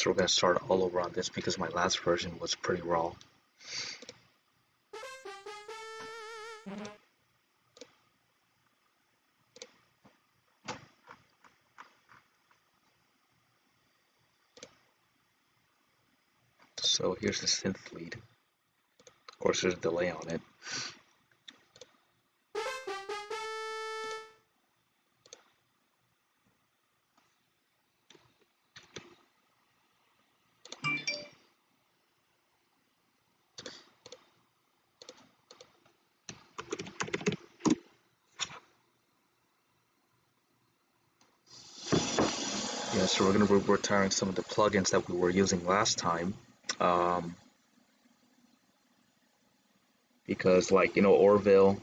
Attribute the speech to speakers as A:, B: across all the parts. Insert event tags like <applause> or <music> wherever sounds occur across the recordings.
A: So we're gonna start all over on this because my last version was pretty raw. So here's the synth lead. Of course, there's a delay on it. Retiring some of the plugins that we were using last time. Um, because like, you know, Orville,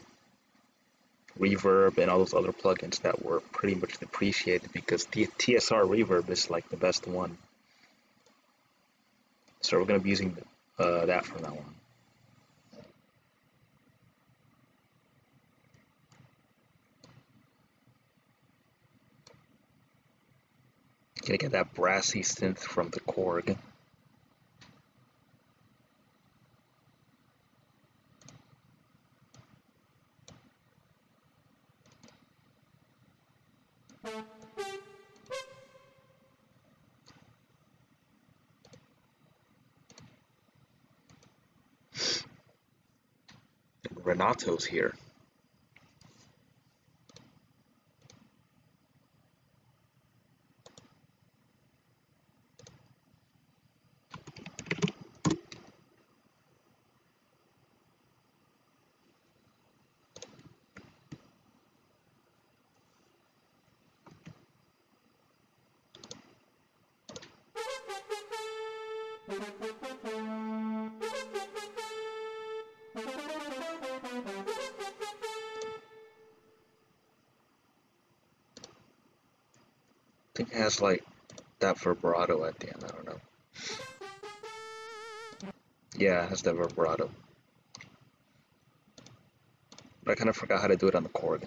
A: Reverb, and all those other plugins that were pretty much depreciated because the TSR Reverb is like the best one. So we're going to be using uh, that from now on. Gonna get that brassy synth from the Korg. Renato's here. Has like that vibrato at the end, I don't know. Yeah, it has that vibrato. But I kind of forgot how to do it on the Korg.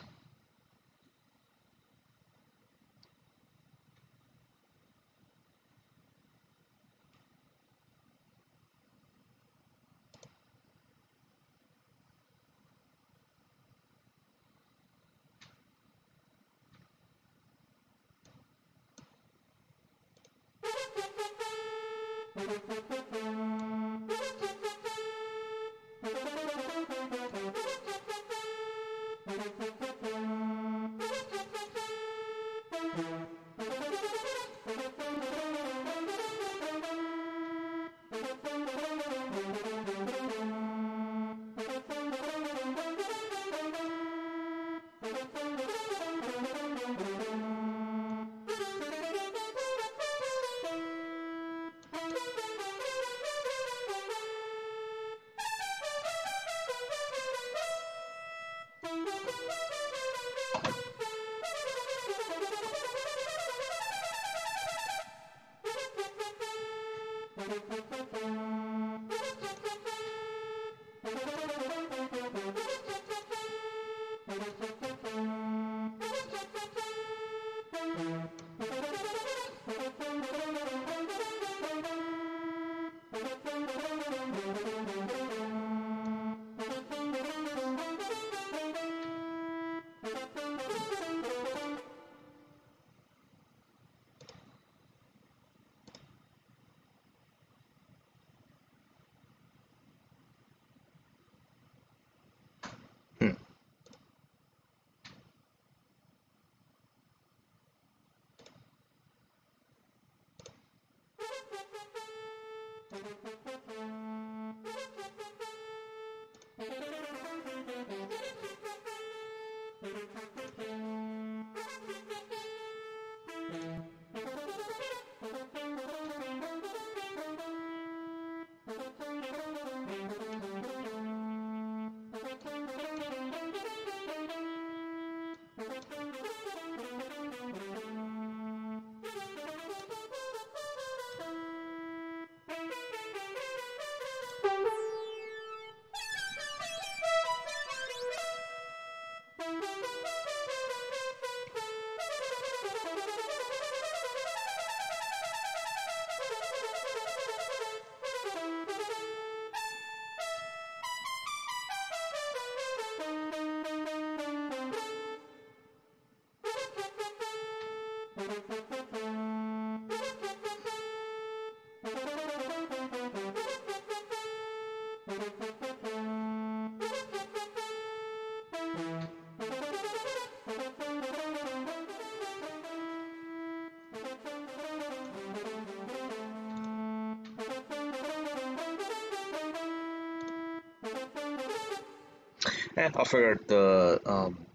A: I'll figure out the um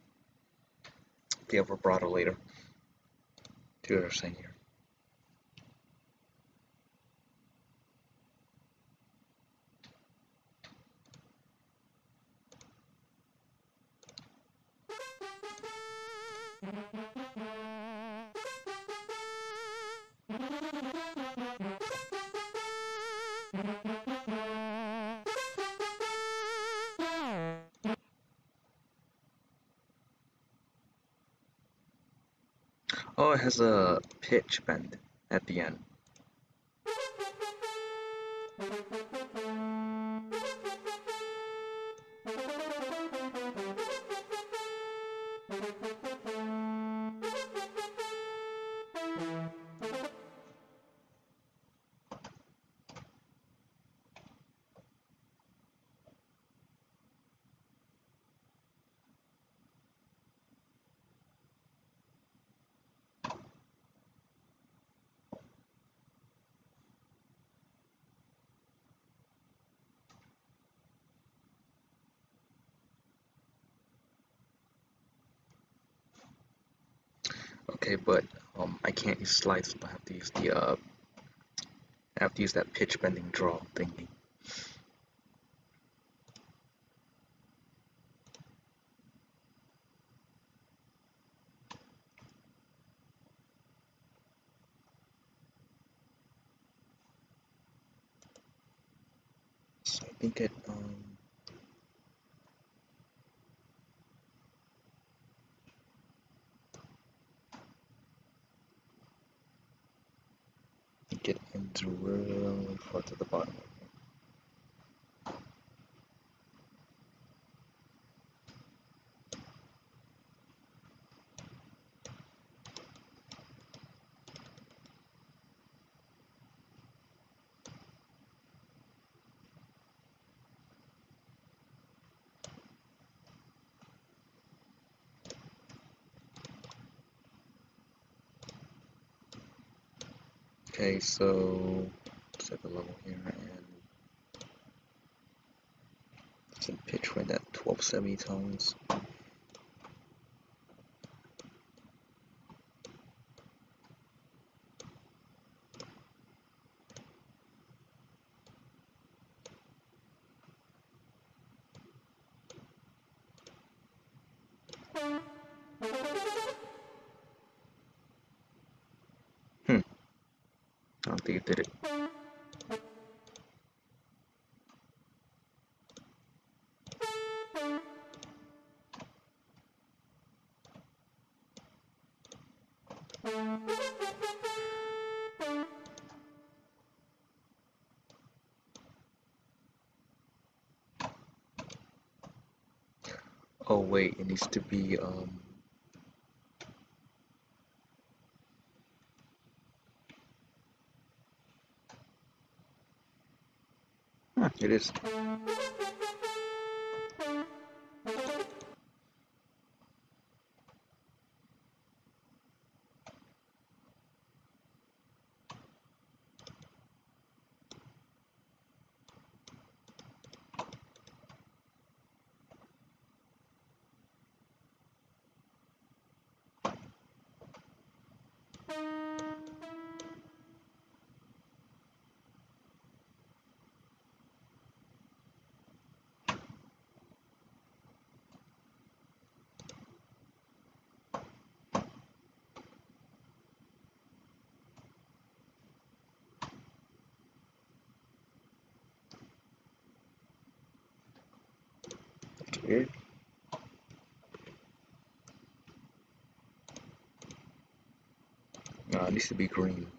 A: the vibrato later. See what they're saying here. Has a pitch bend at the end. I slides, I have to use the uh, I have to use that pitch bending draw thingy. So I think it um I really far to the bottom. Okay, so set the level here and some pitch wind at 1270 tones. To be um it is. Needs to be green.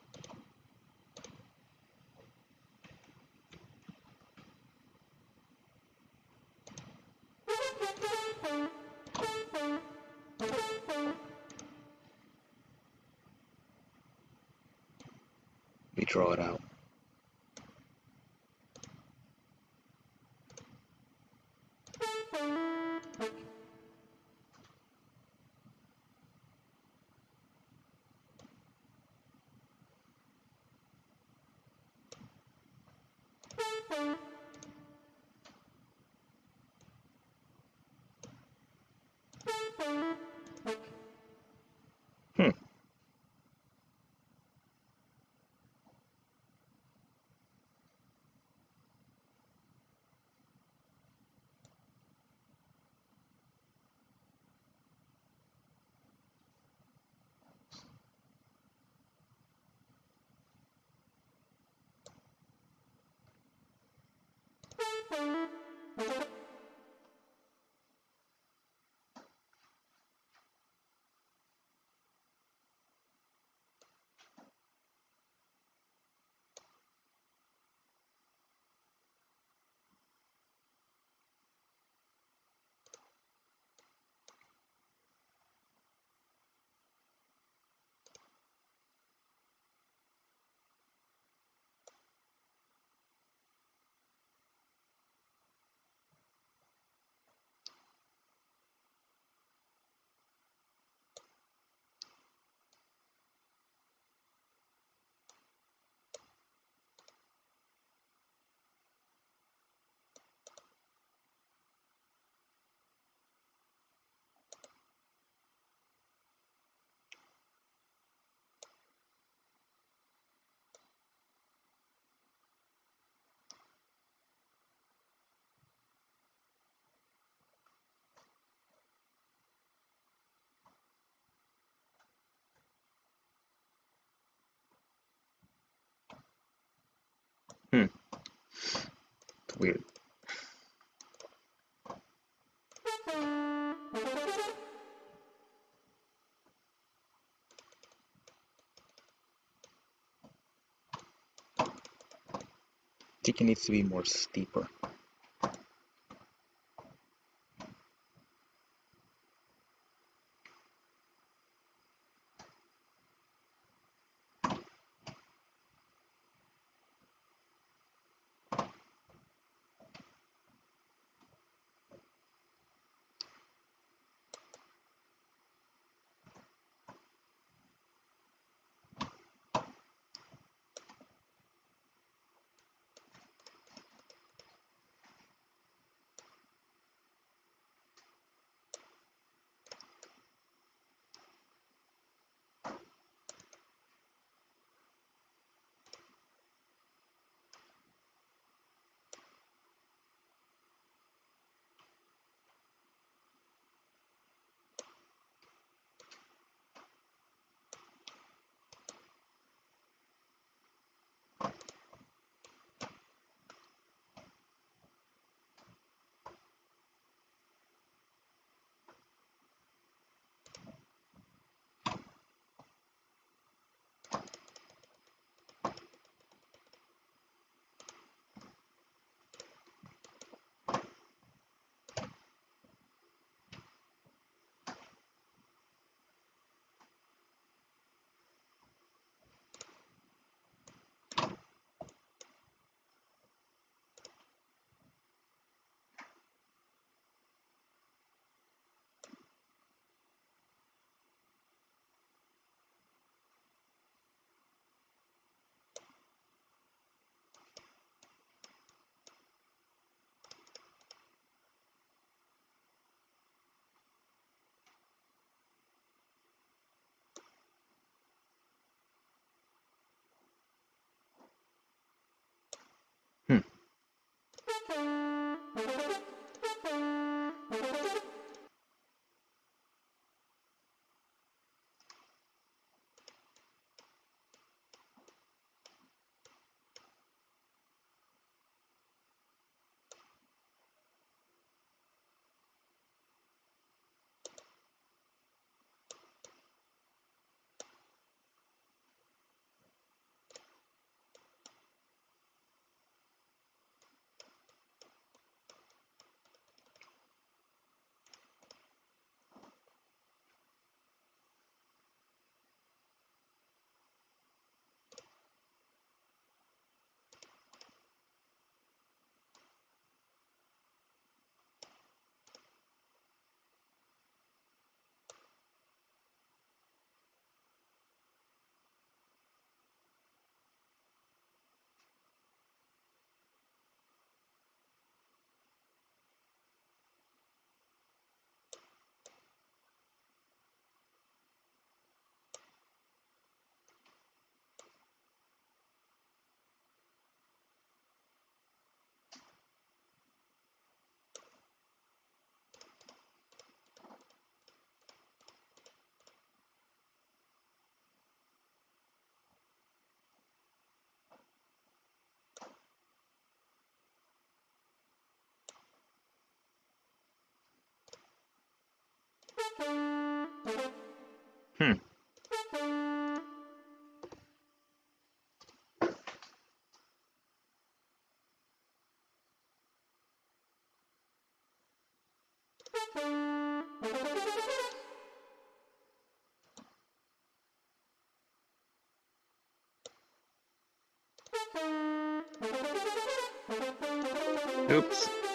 A: Weird. It needs to be more steeper. Thank <laughs> you. Hmm. Oops.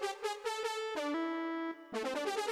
A: Thank you.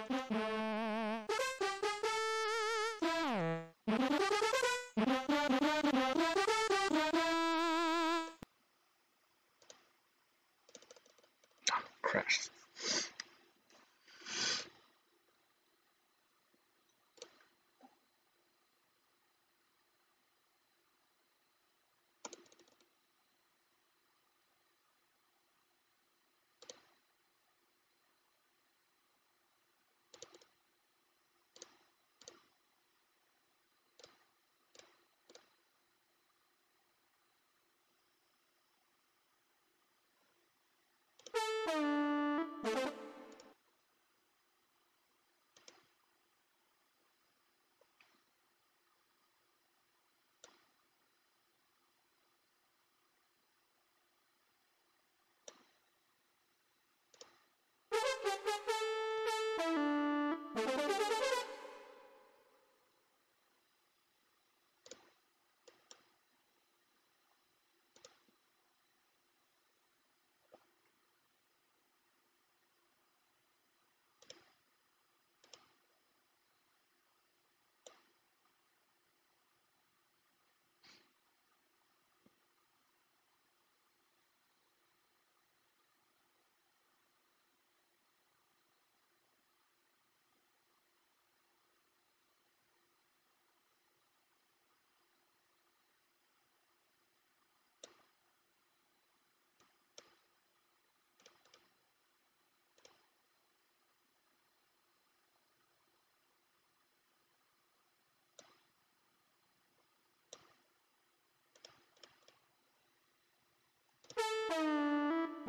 A: thank you.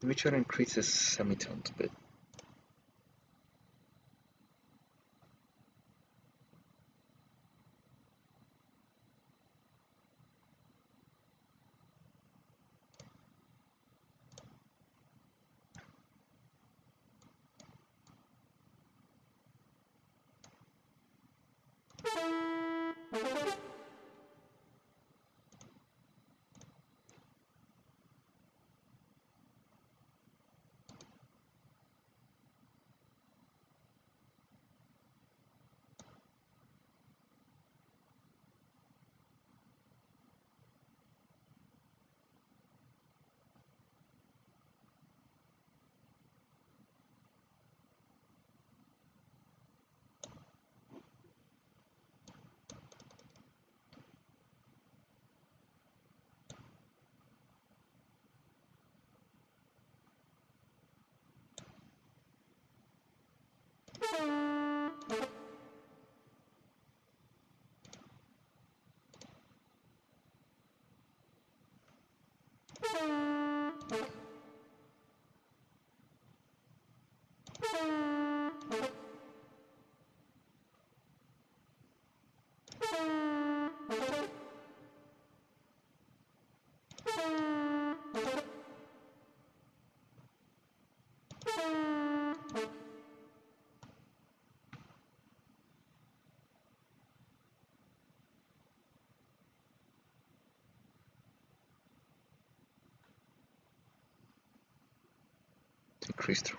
A: Let me try to Thank you. Increase the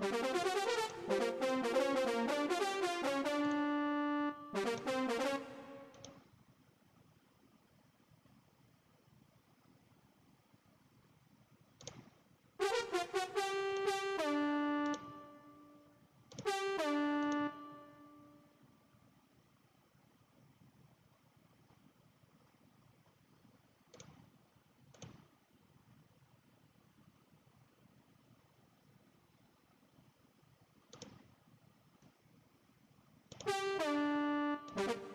A: semitones a bit.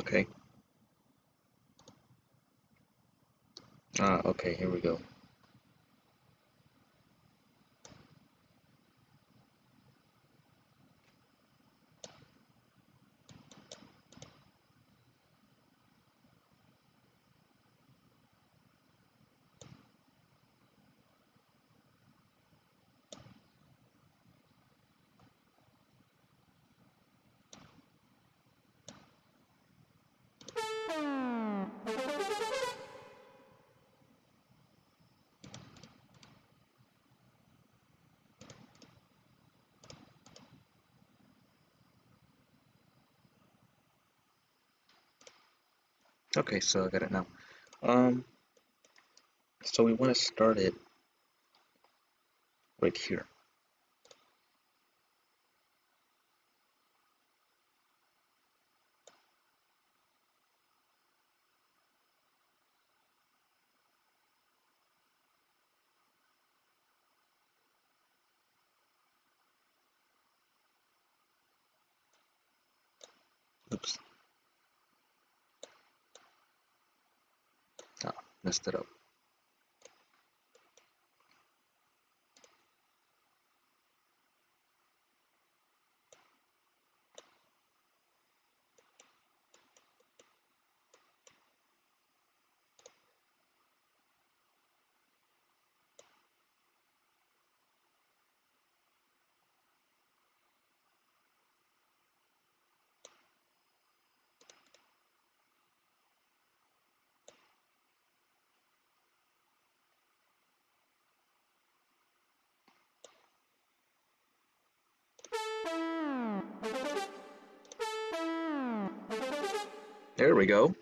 A: Okay. Ah, okay, here we go. Okay, so I got it now. Um, so we want to start it right here. Oops. It up. There we go.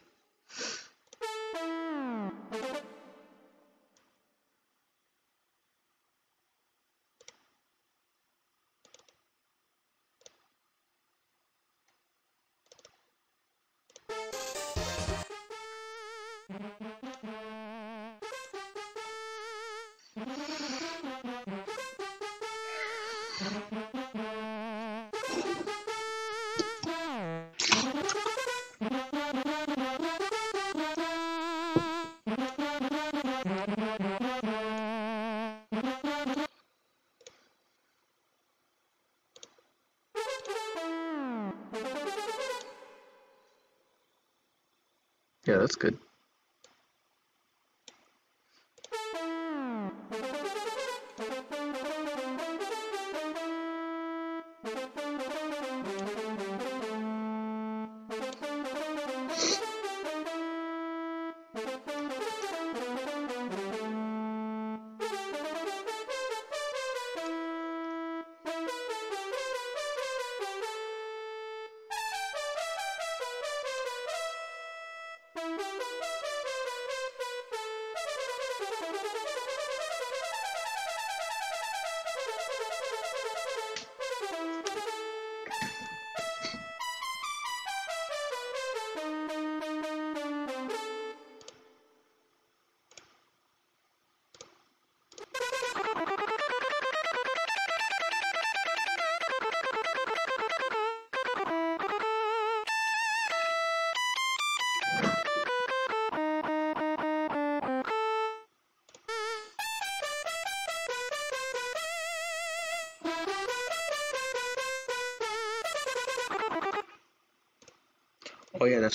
A: That's good.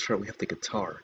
A: That's we have the guitar.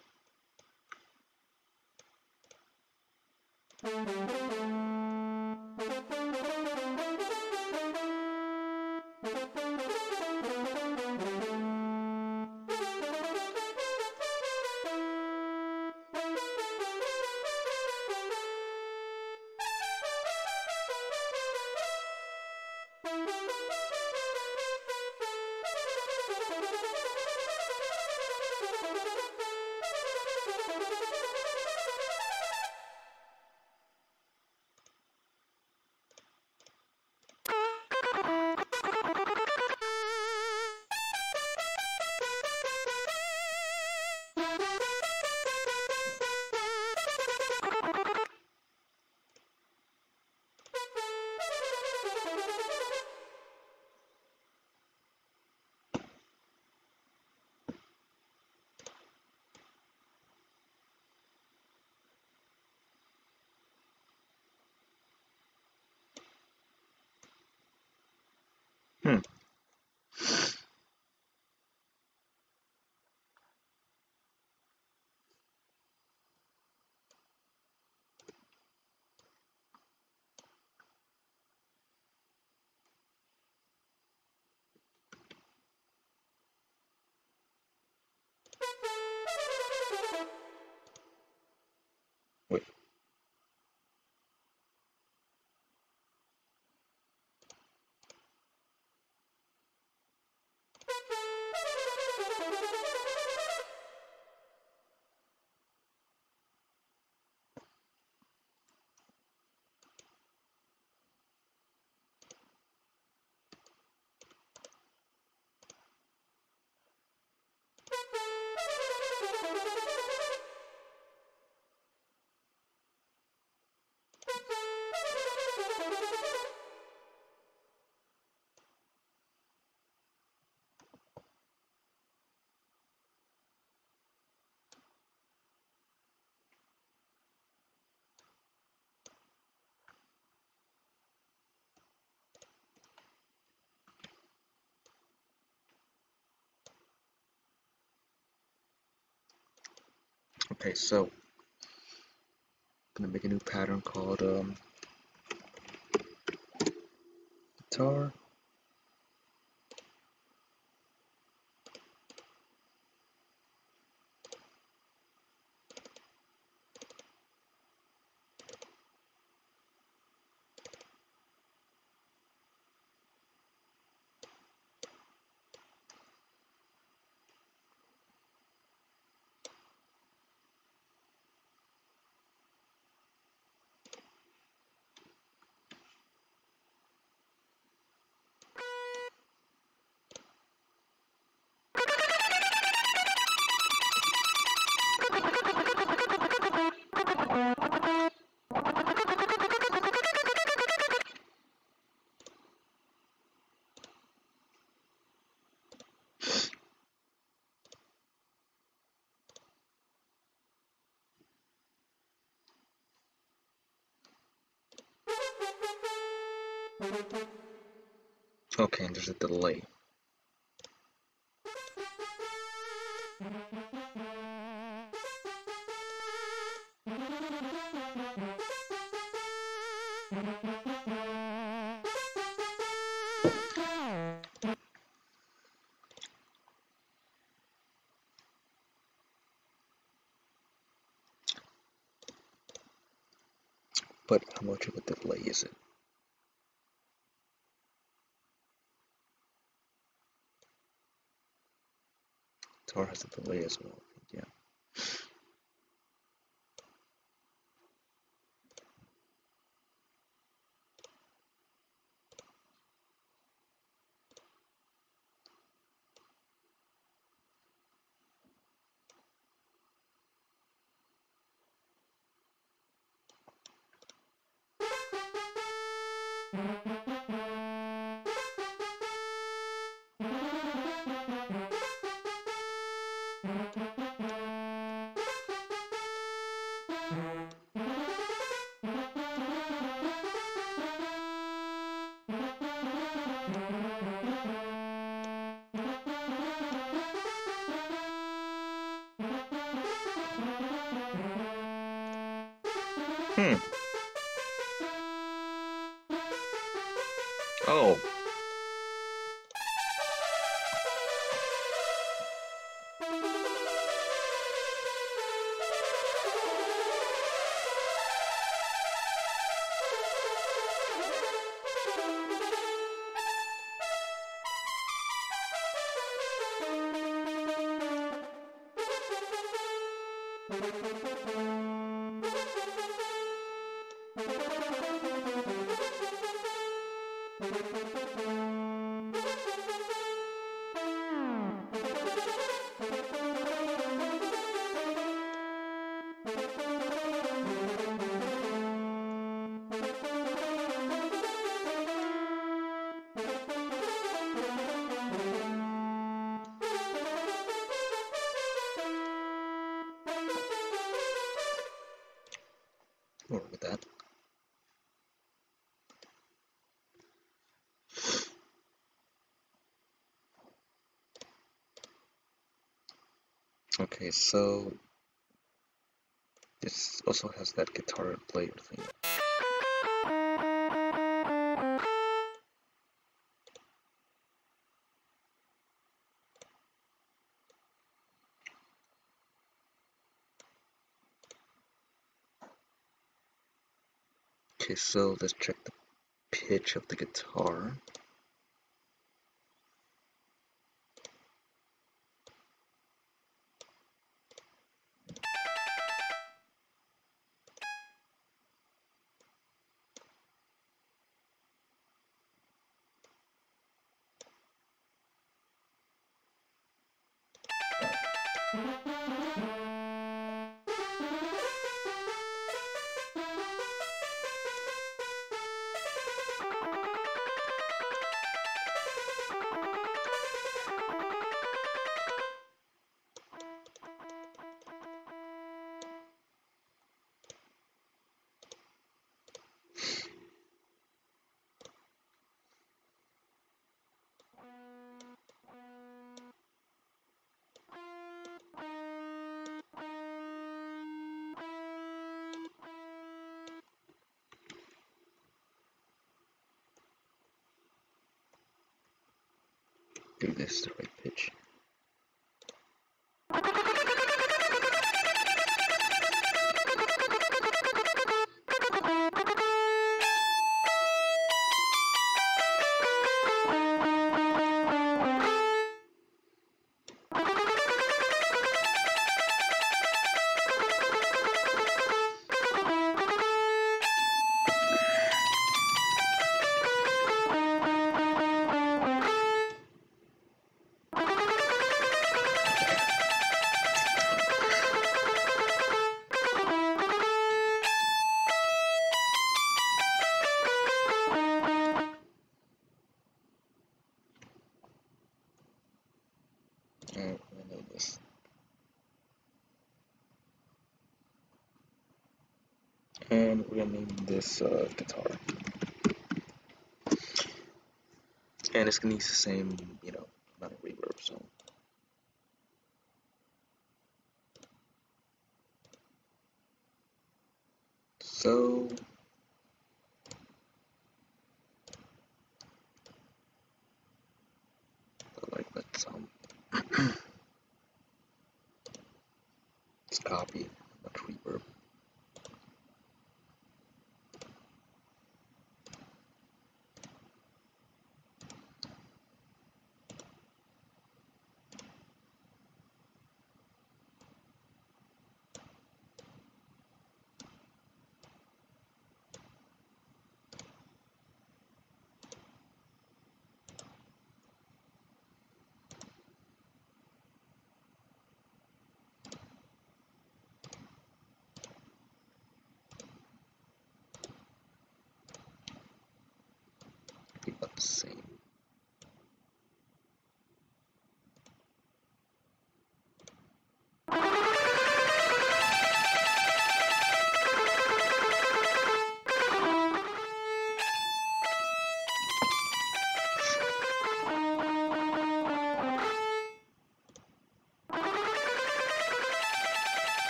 A: Okay, so I'm gonna make a new pattern called um, guitar. Okay, there's a delay. A delay as well, Okay, so this also has that guitar player thing. Okay, so let's check the pitch of the guitar. Same,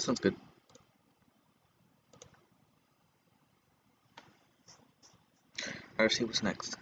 A: That sounds good. Alright, see what's next.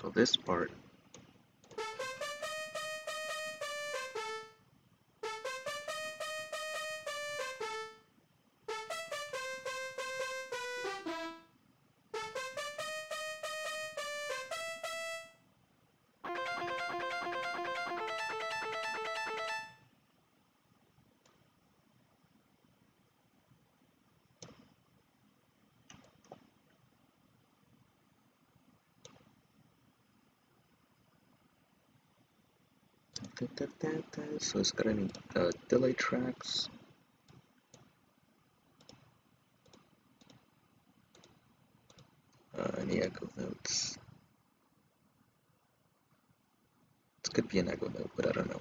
A: So this part so it's got any uh, delay tracks uh, any echo notes it could be an echo note but I don't know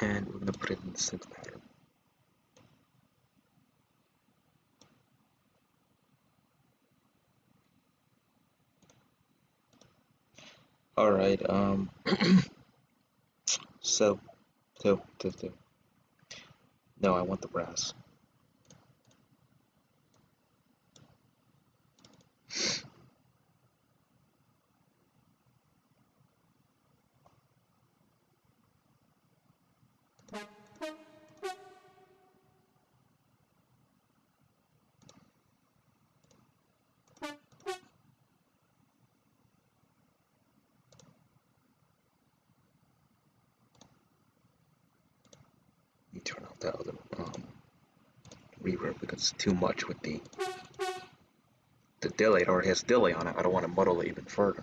A: and we're going to put it in the synth pattern. All Um. <clears throat> so, so, so, so. No, I want the brass. You turn off that other um, it's too much with the the delay. Already has delay on it. I don't want to muddle it even further.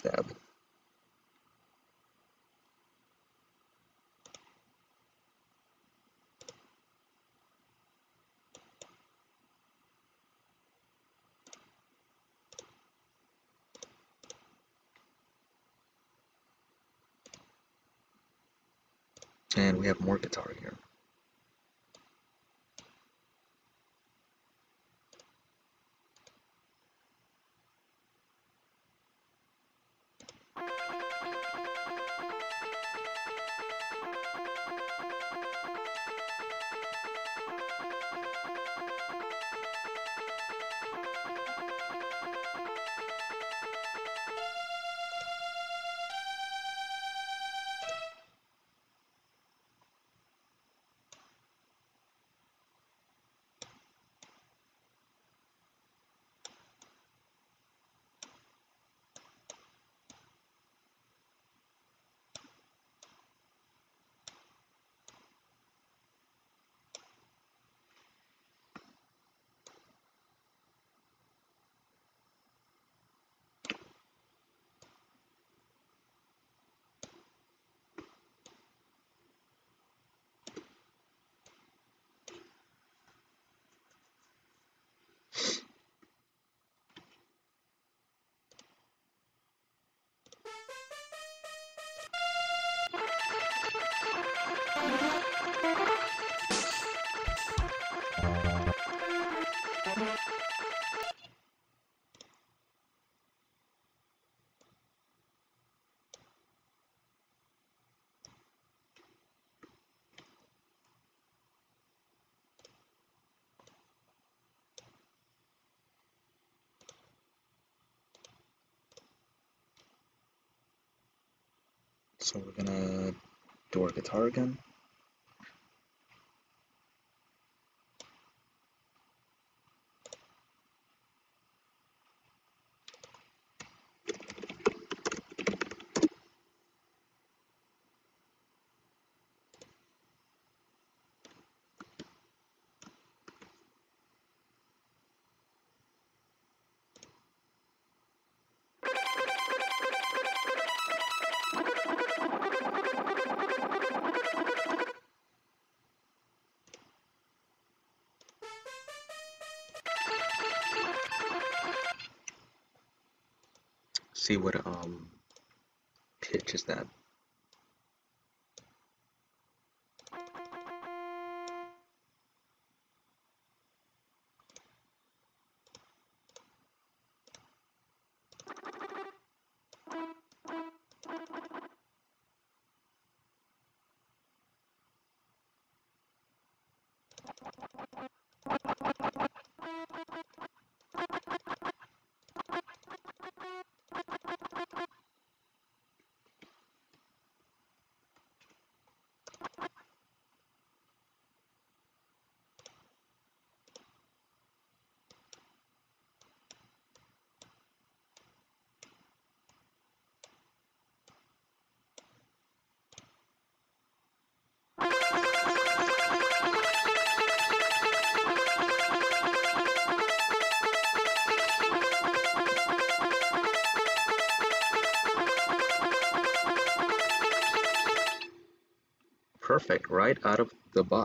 A: Brass guitar again. See what um pitch is that? Out of the box.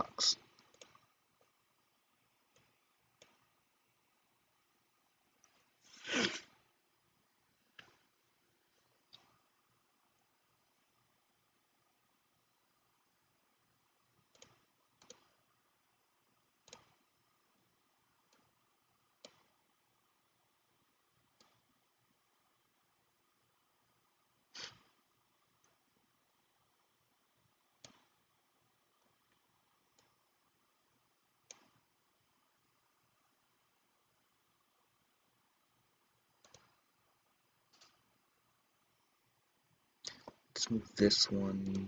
A: Let's move this one.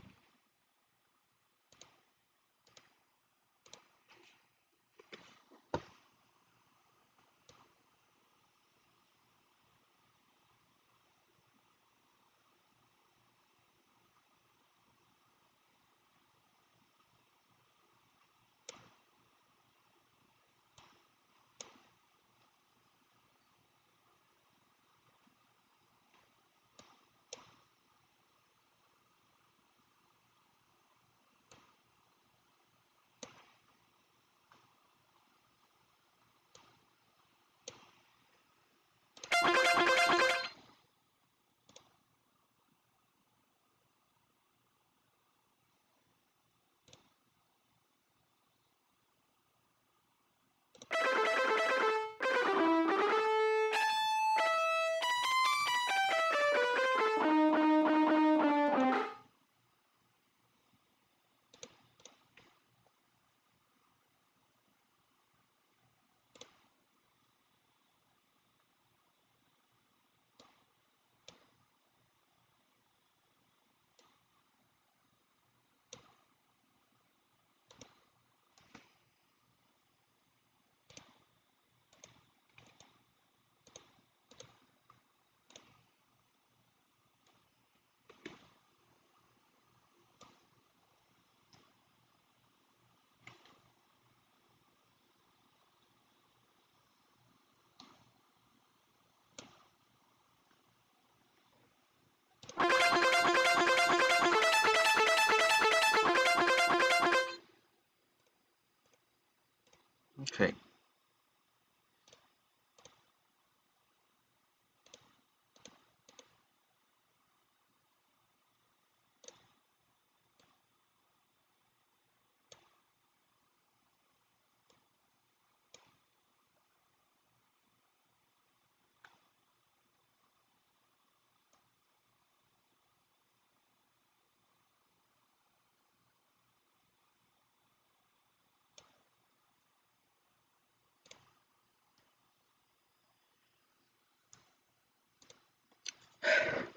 A: Okay.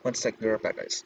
A: One sec, we're back, guys.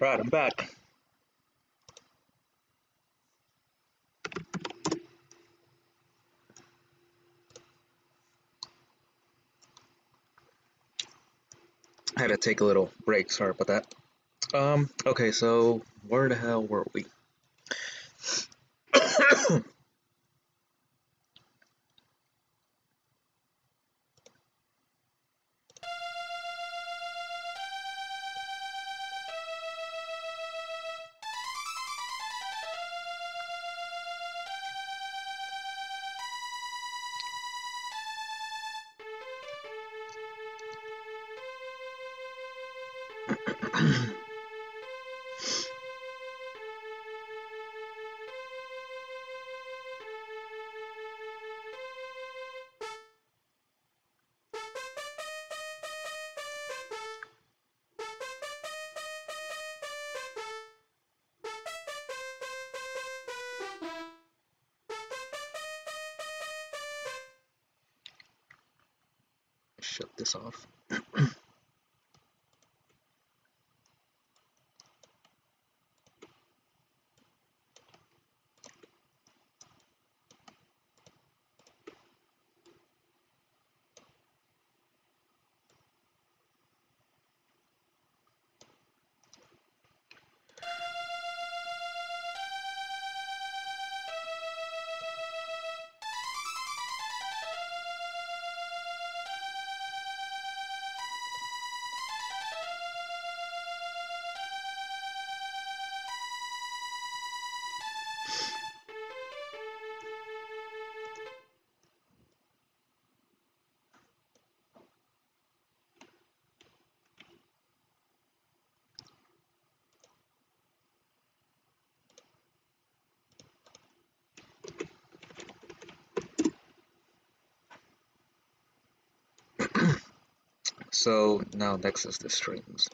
A: Right, I'm back. I had to take a little break, sorry about that. Um, okay, so where the hell were we? Now next is the strings.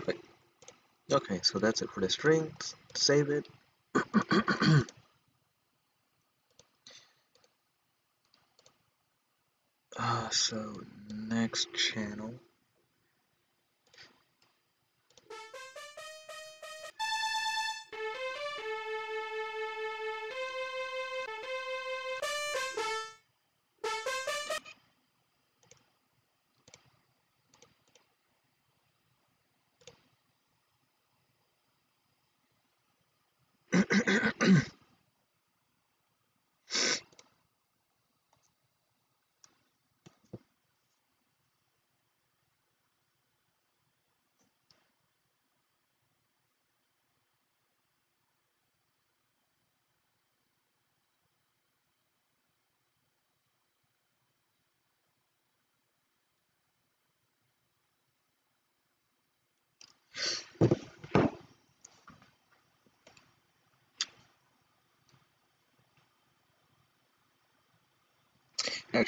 A: Perfect. Okay, so that's it for the strings. Save it. <clears throat> uh, so next channel.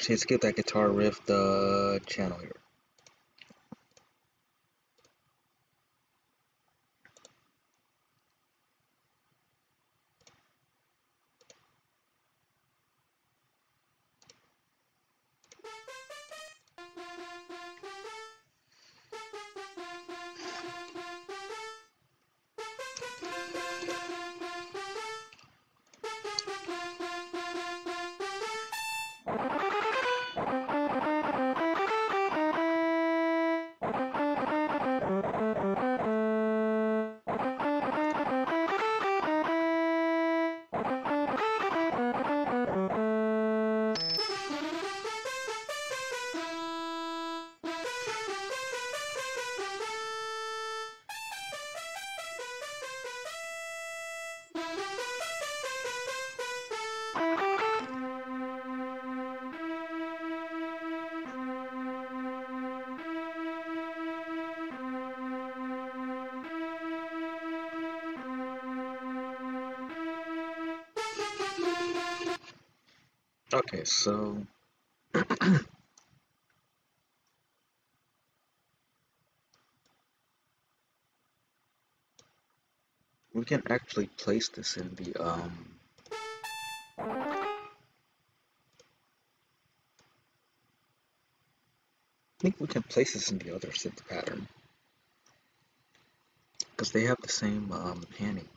A: Actually, skip that guitar riff, the channel here. Okay, so <clears throat> we can actually place this in the um I think we can place this in the other synth pattern because they have the same um, panning.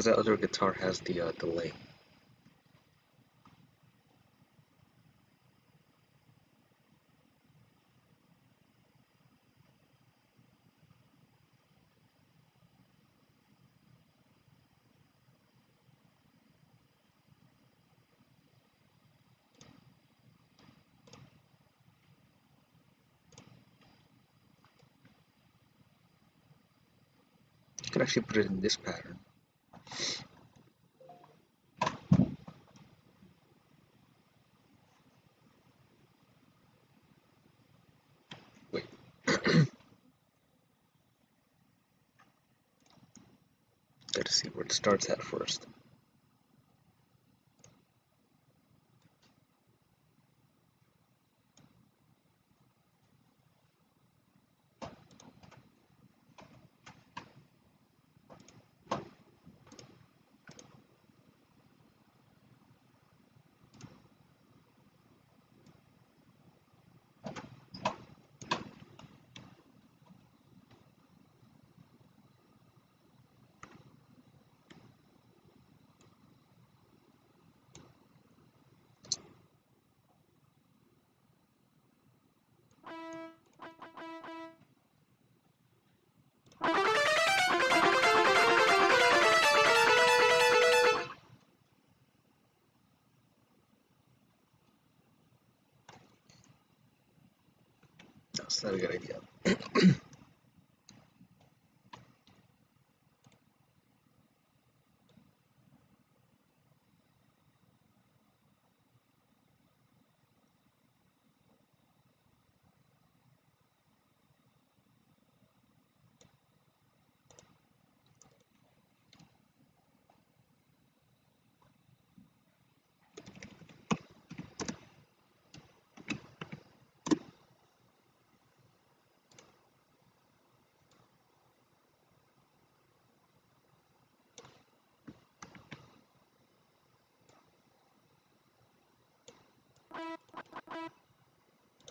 A: Because that other guitar has the uh, delay. You can actually put it in this pattern. Wait. Gotta see where it starts at first.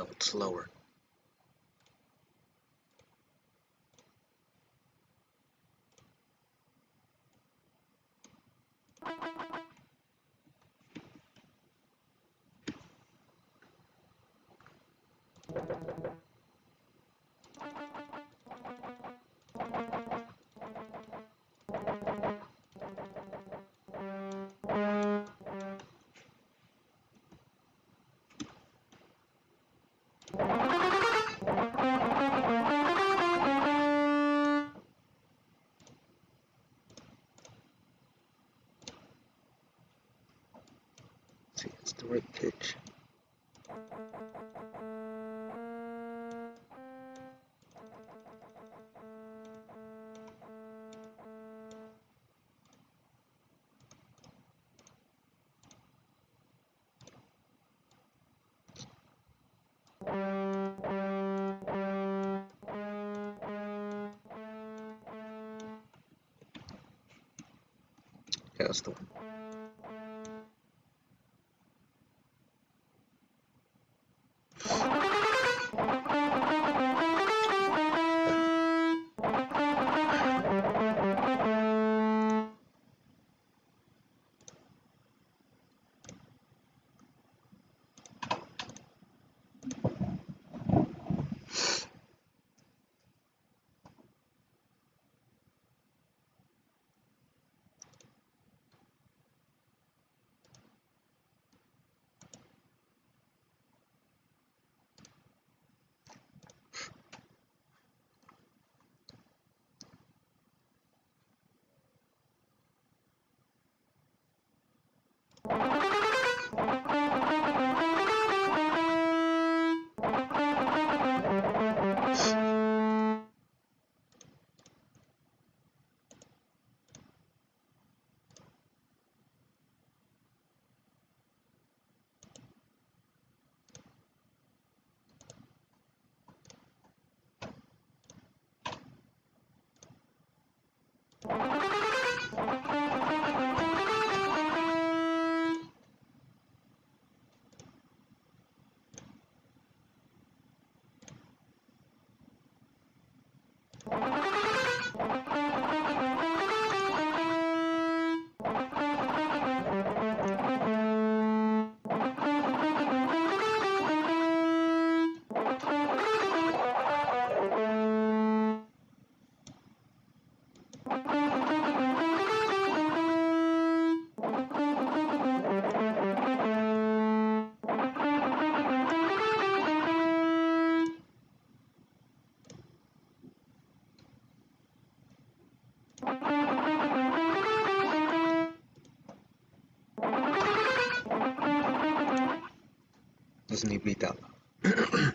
A: notes lower. Yeah, that's the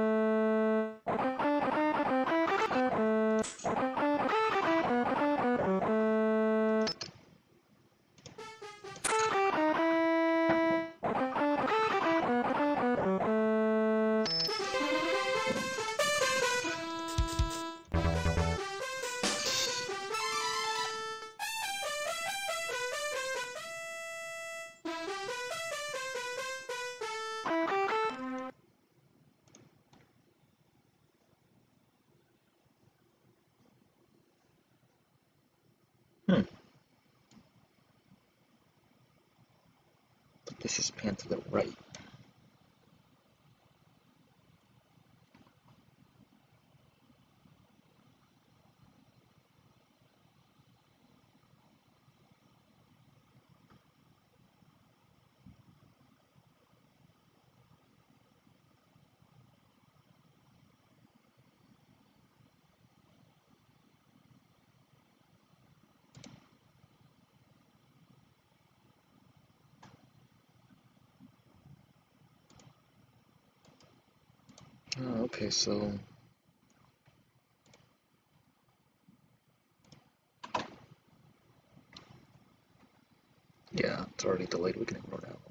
A: okay, so yeah, it's already delayed. We can ignore that one.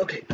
A: Okay.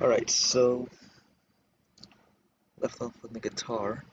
A: Alright, so left off with the guitar.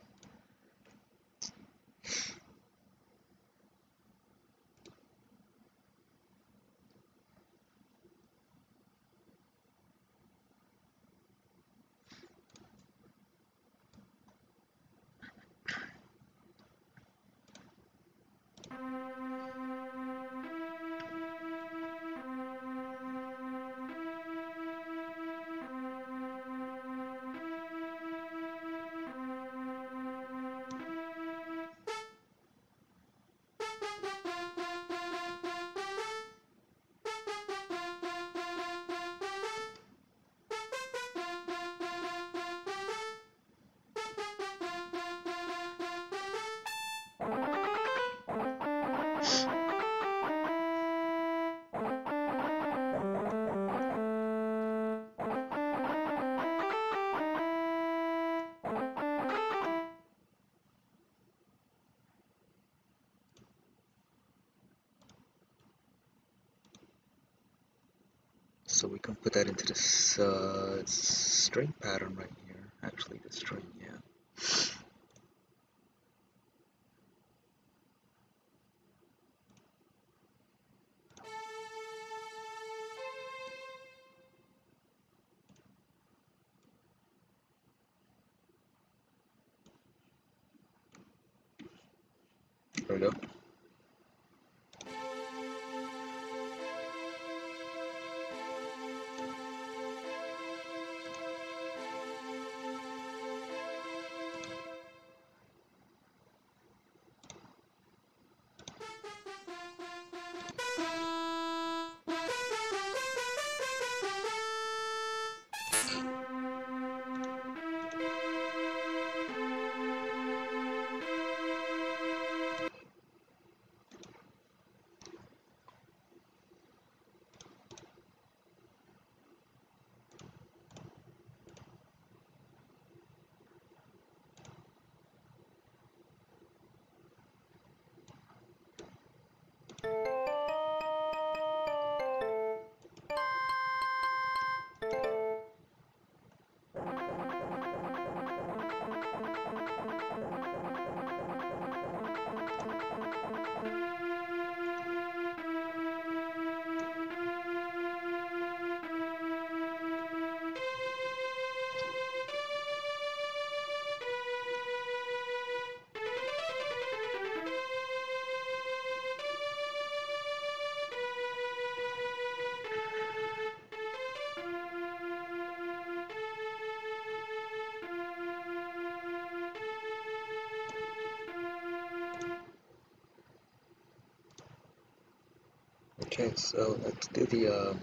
A: Okay, so let's do the um,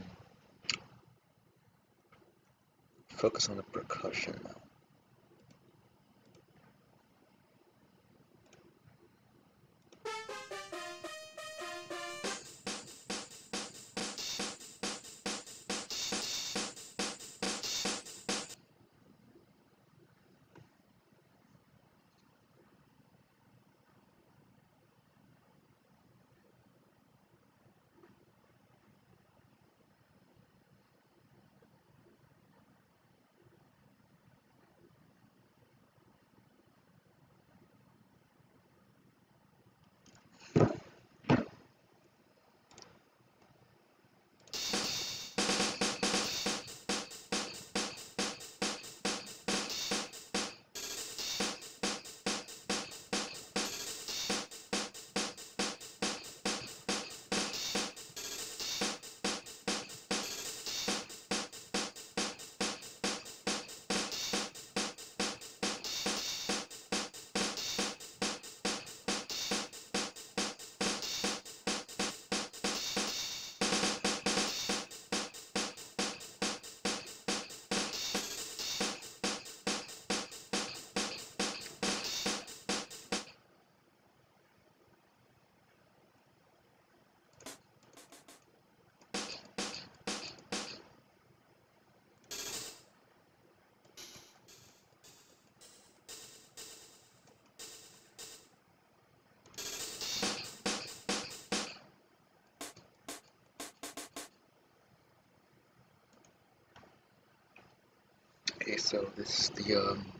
A: focus on the percussion now. So this is the um,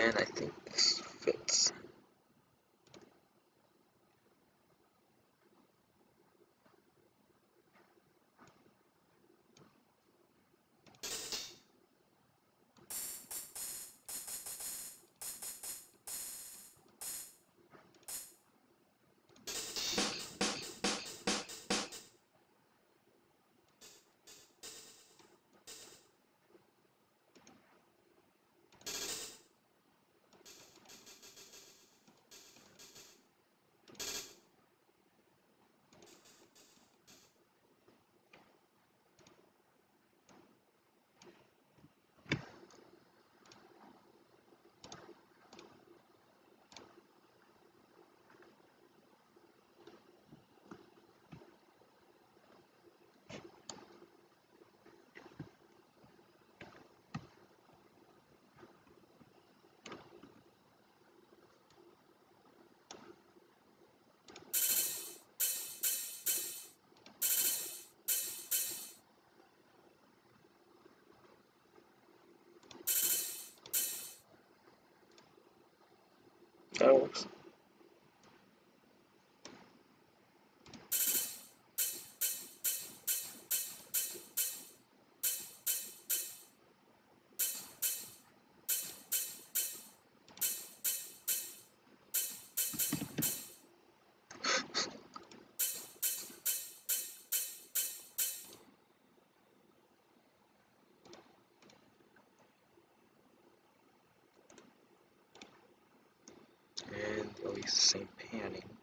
A: And I think That works. And the same panning.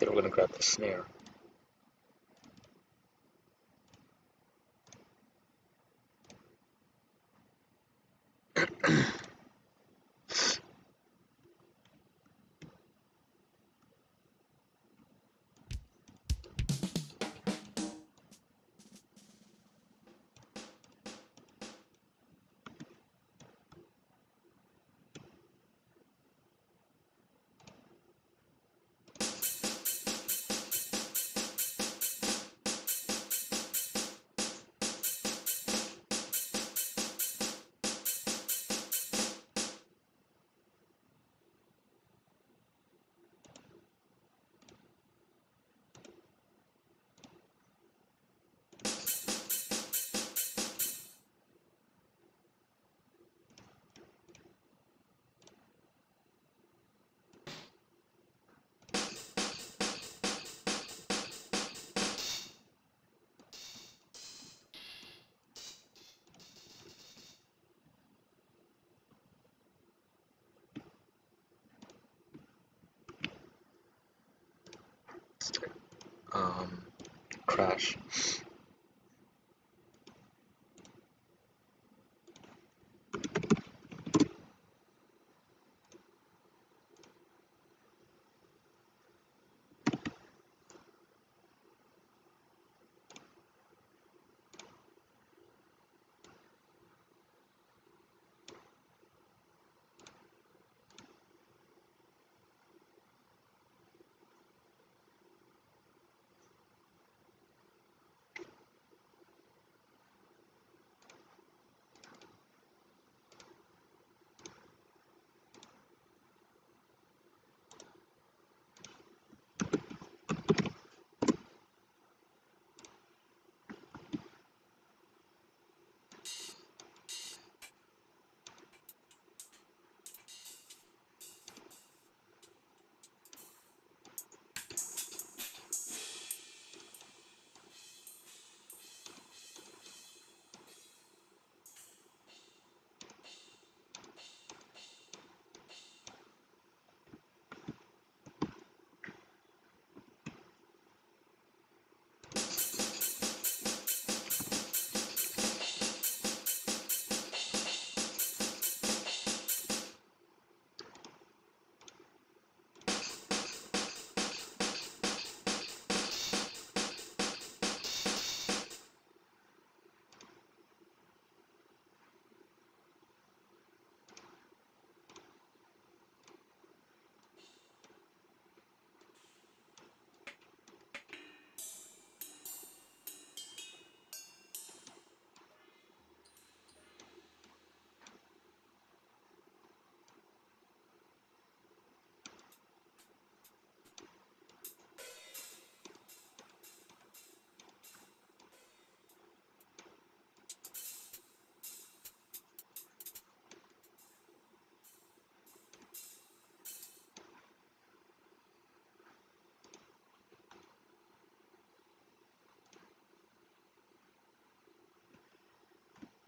A: Then we're gonna grab the snare. Um, crash.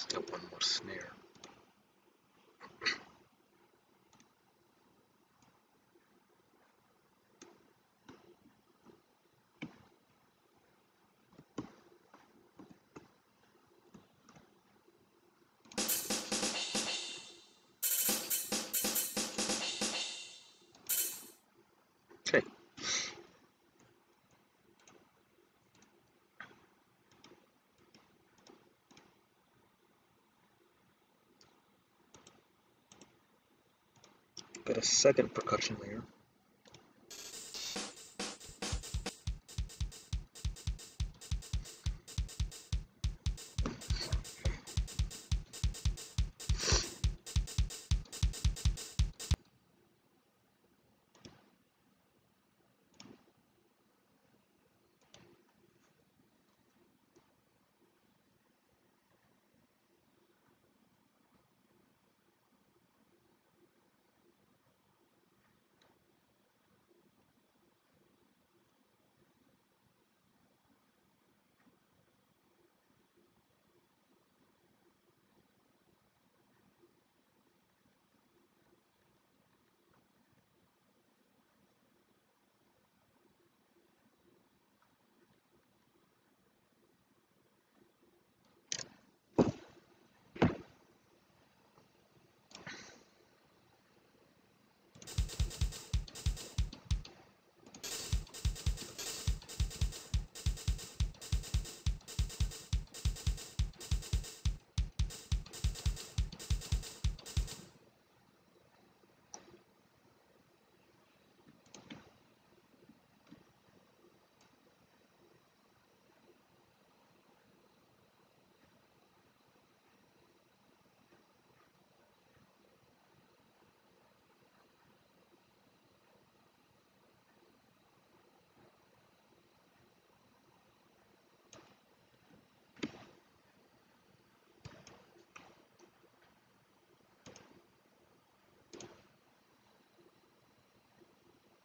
A: Still one more snare. A second percussion layer.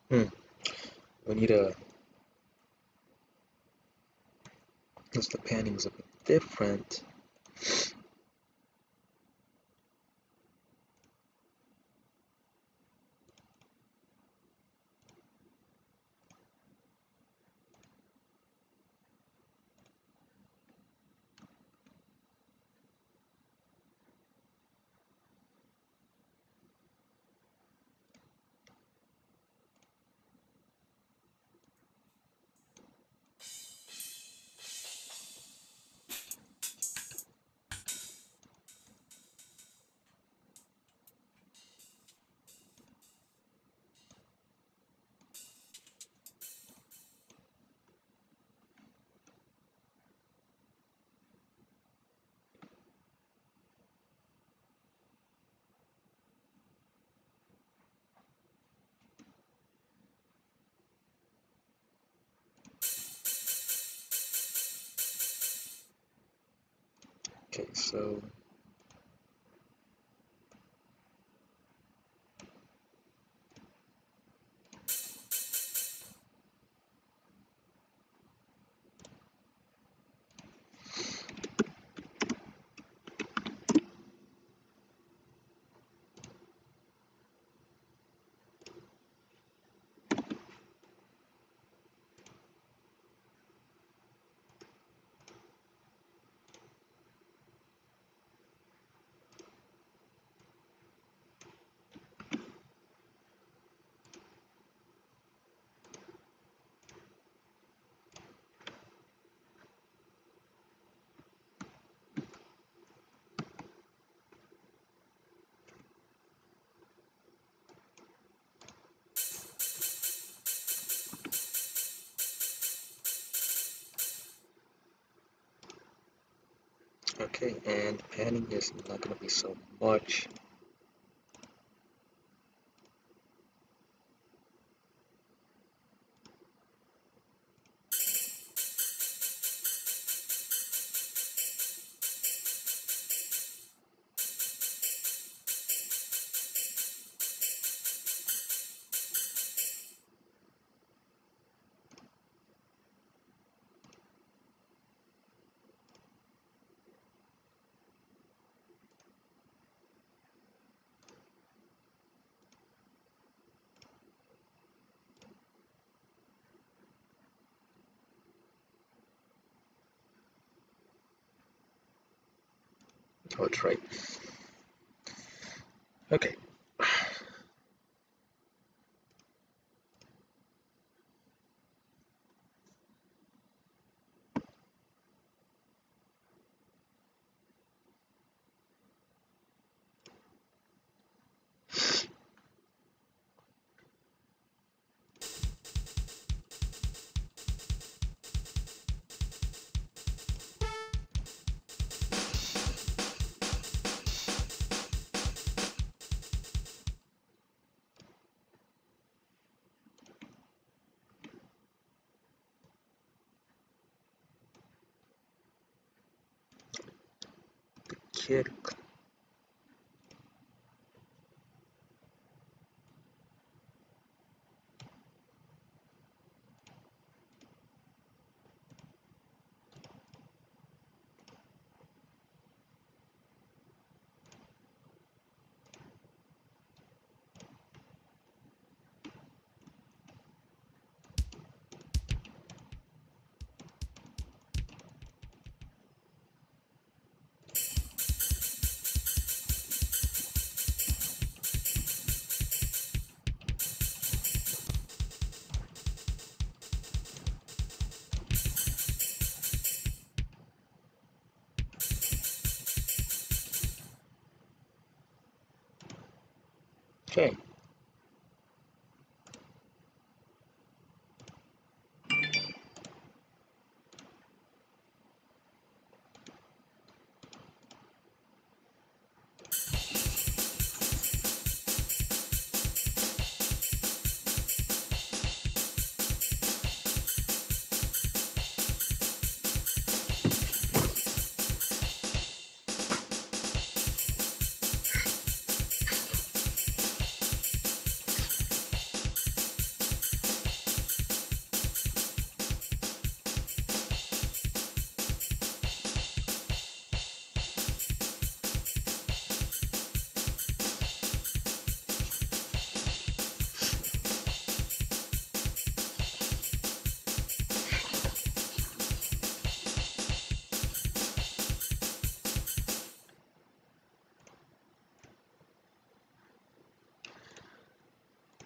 A: Hmm. We need a. Because the panning is a bit different. Okay, so okay, and panning is not gonna be so much. That's right. Okay. Kid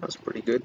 A: That's pretty good.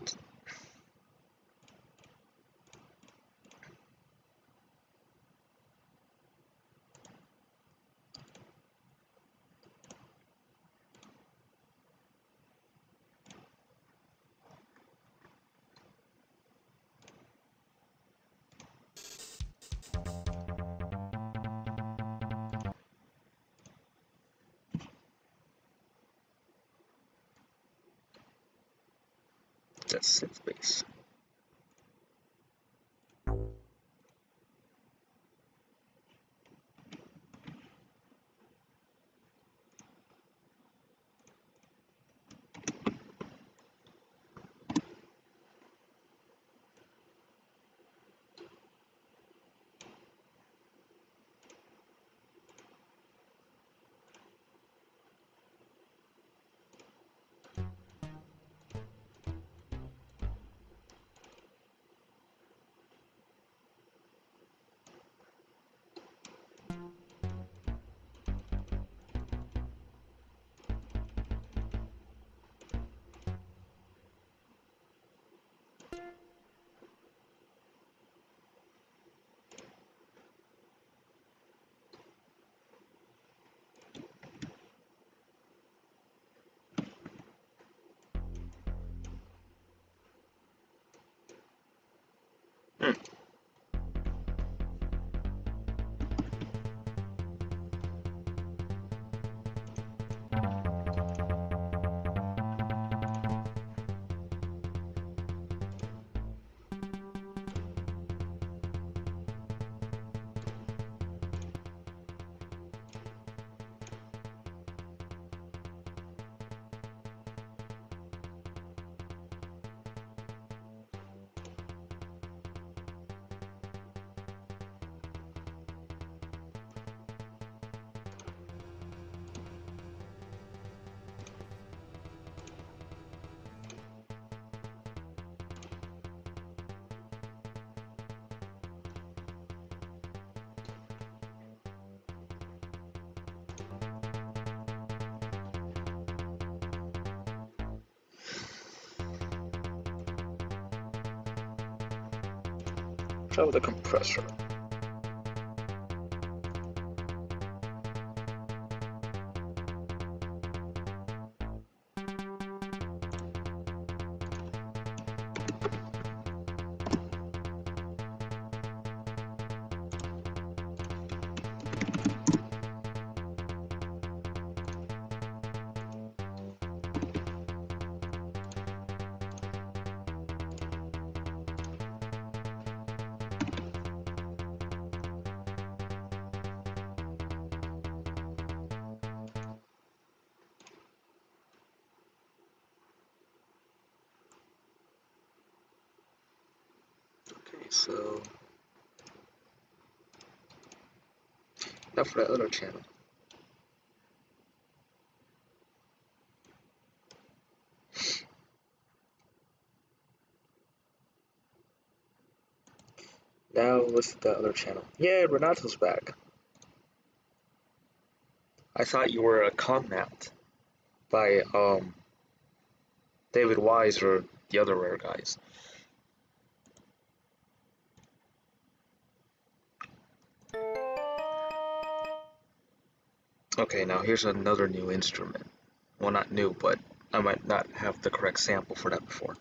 A: The compressor. For the other channel. Now let's the other channel. Yeah, Renato's back. I thought you were a Comnat by um David Wise or the other rare guys. Now here's another new instrument. Well, not new, but I might not have the correct sample for that before.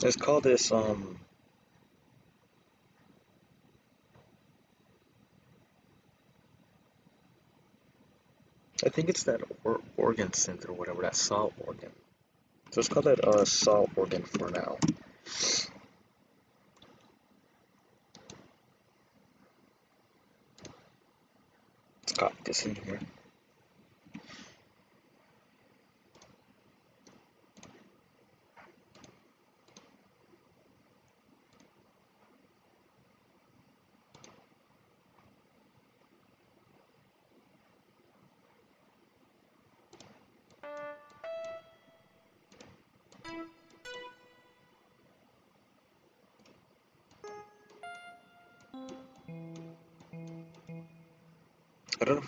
A: Let's call this um I think it's that or organ synth or whatever, that saw organ. So let's call that uh saw organ for now. Let's copy this in here.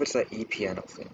A: It's that E piano thing.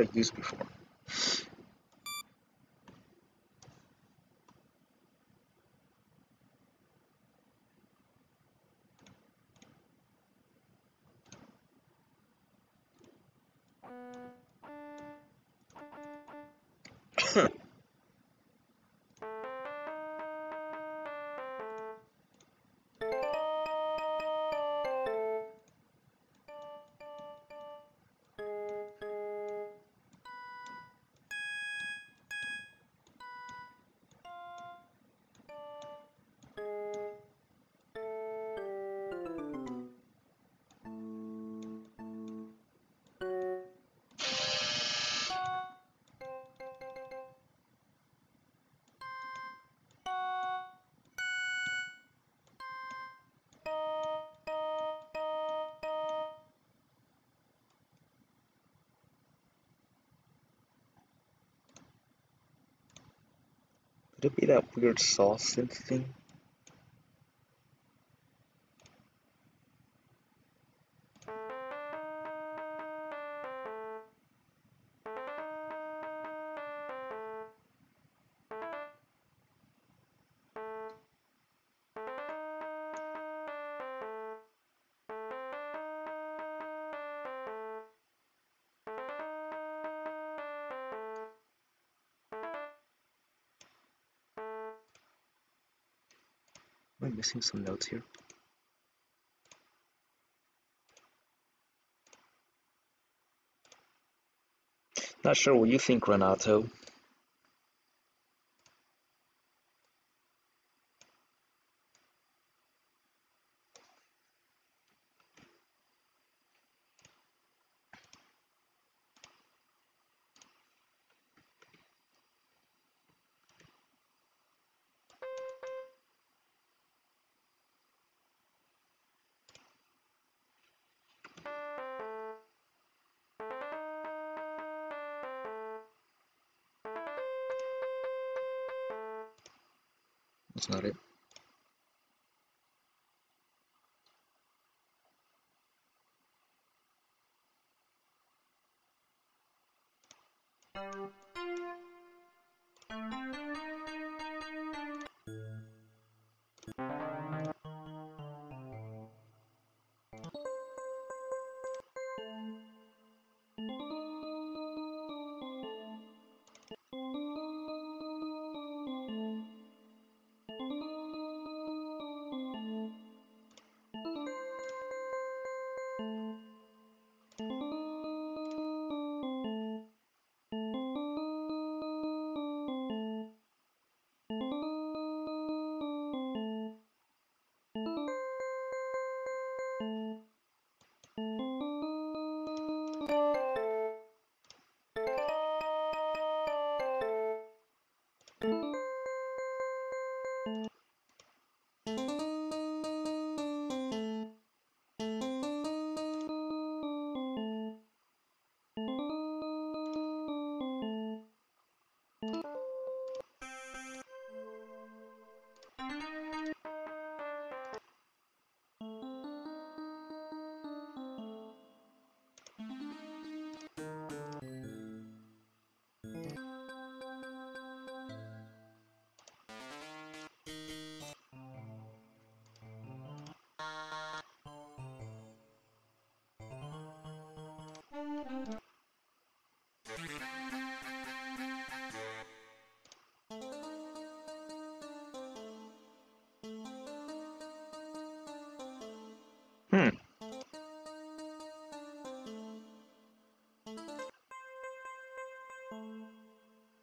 A: I used before. Weird sauce synth thing? Some notes here? Not sure what you think, Renato.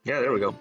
A: Yeah, there we go.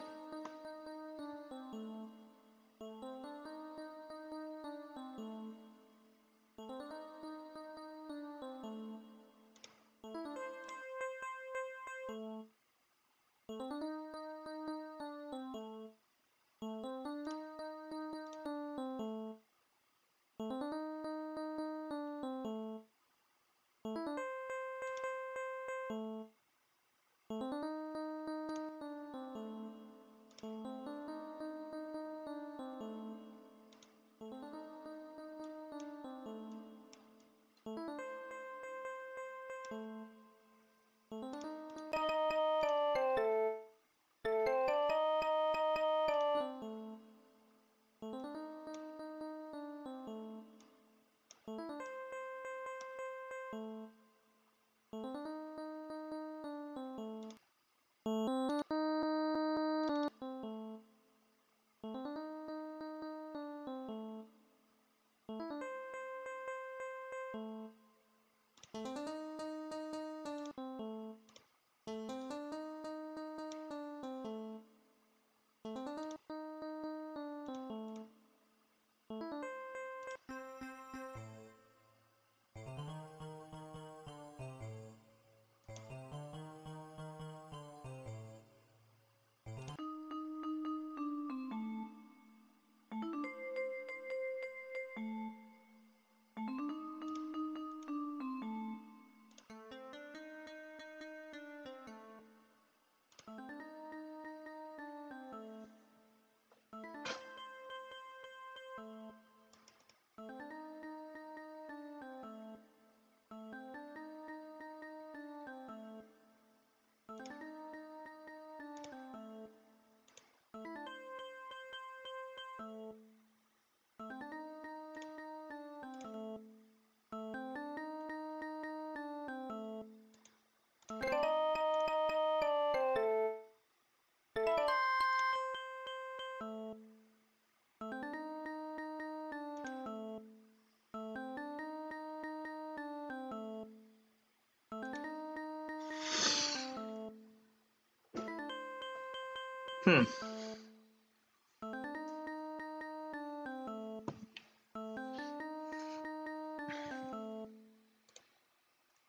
A: Hmm.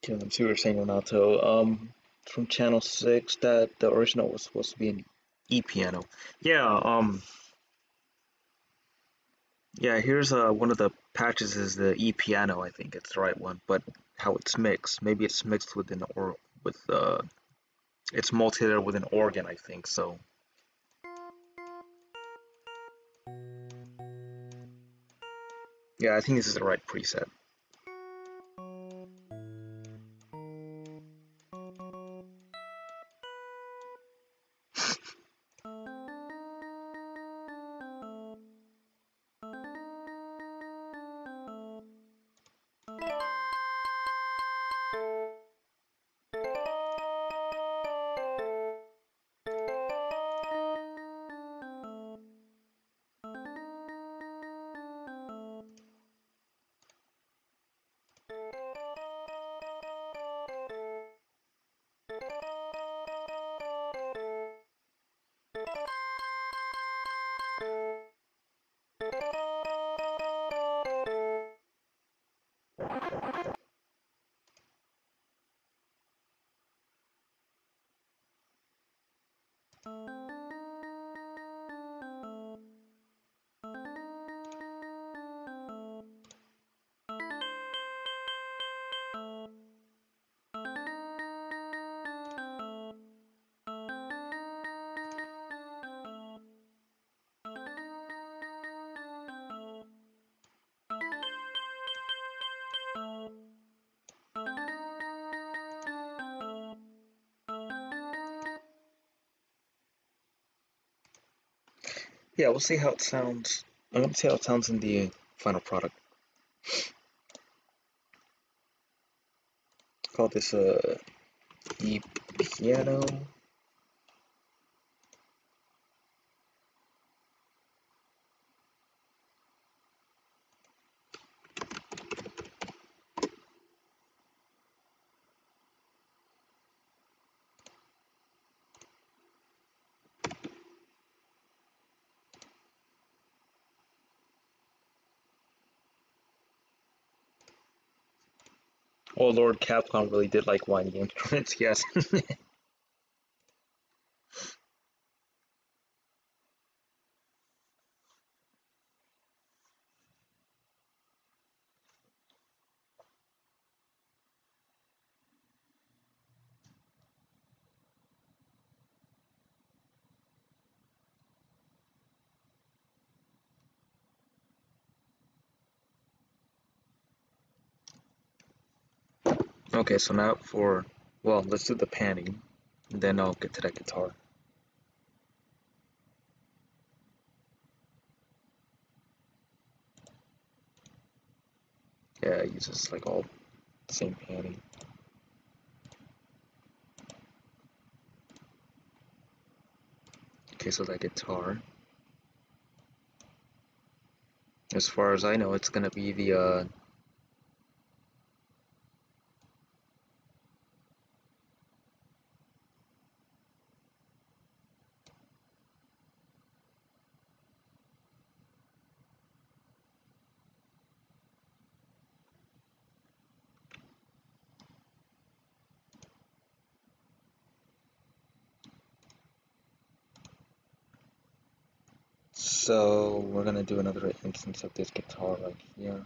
A: Okay, let me see what you're saying, Renato. Um, from channel six, that the original was supposed to be an E piano. Yeah. Um. Yeah. Here's uh one of the patches is the E piano. I think it's the right one, but how it's mixed. Maybe it's mixed with an or with uh, it's multi-layered with an organ. I think so. Yeah, I think this is the right preset. We'll see how it sounds. I'm gonna see how it sounds in the final product. Call this a uh, E piano. Oh Lord, Capcom really did like whiny instruments, <laughs> yes. <laughs> okay, so now for, well, let's do the panning, and then I'll get to that guitar. Yeah, it uses like all same panning. Okay, so that guitar. As far as I know, it's gonna be the uh, So we're gonna do another instance of this guitar right here.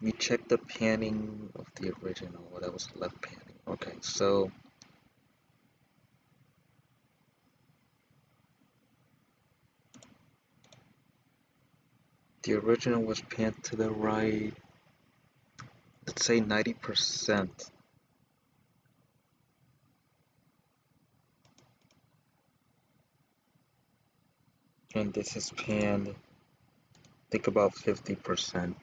A: We check the panning of the original. Well, that was left panning. Okay, so the original was panned to the right. Let's say 90%. And this is panned think about 50%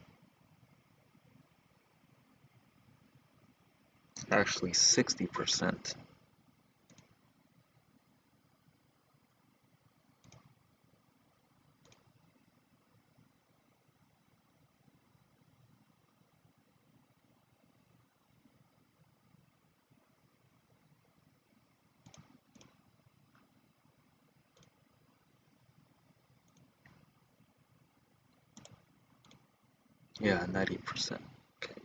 A: actually 60% Yeah, 90%. Okay.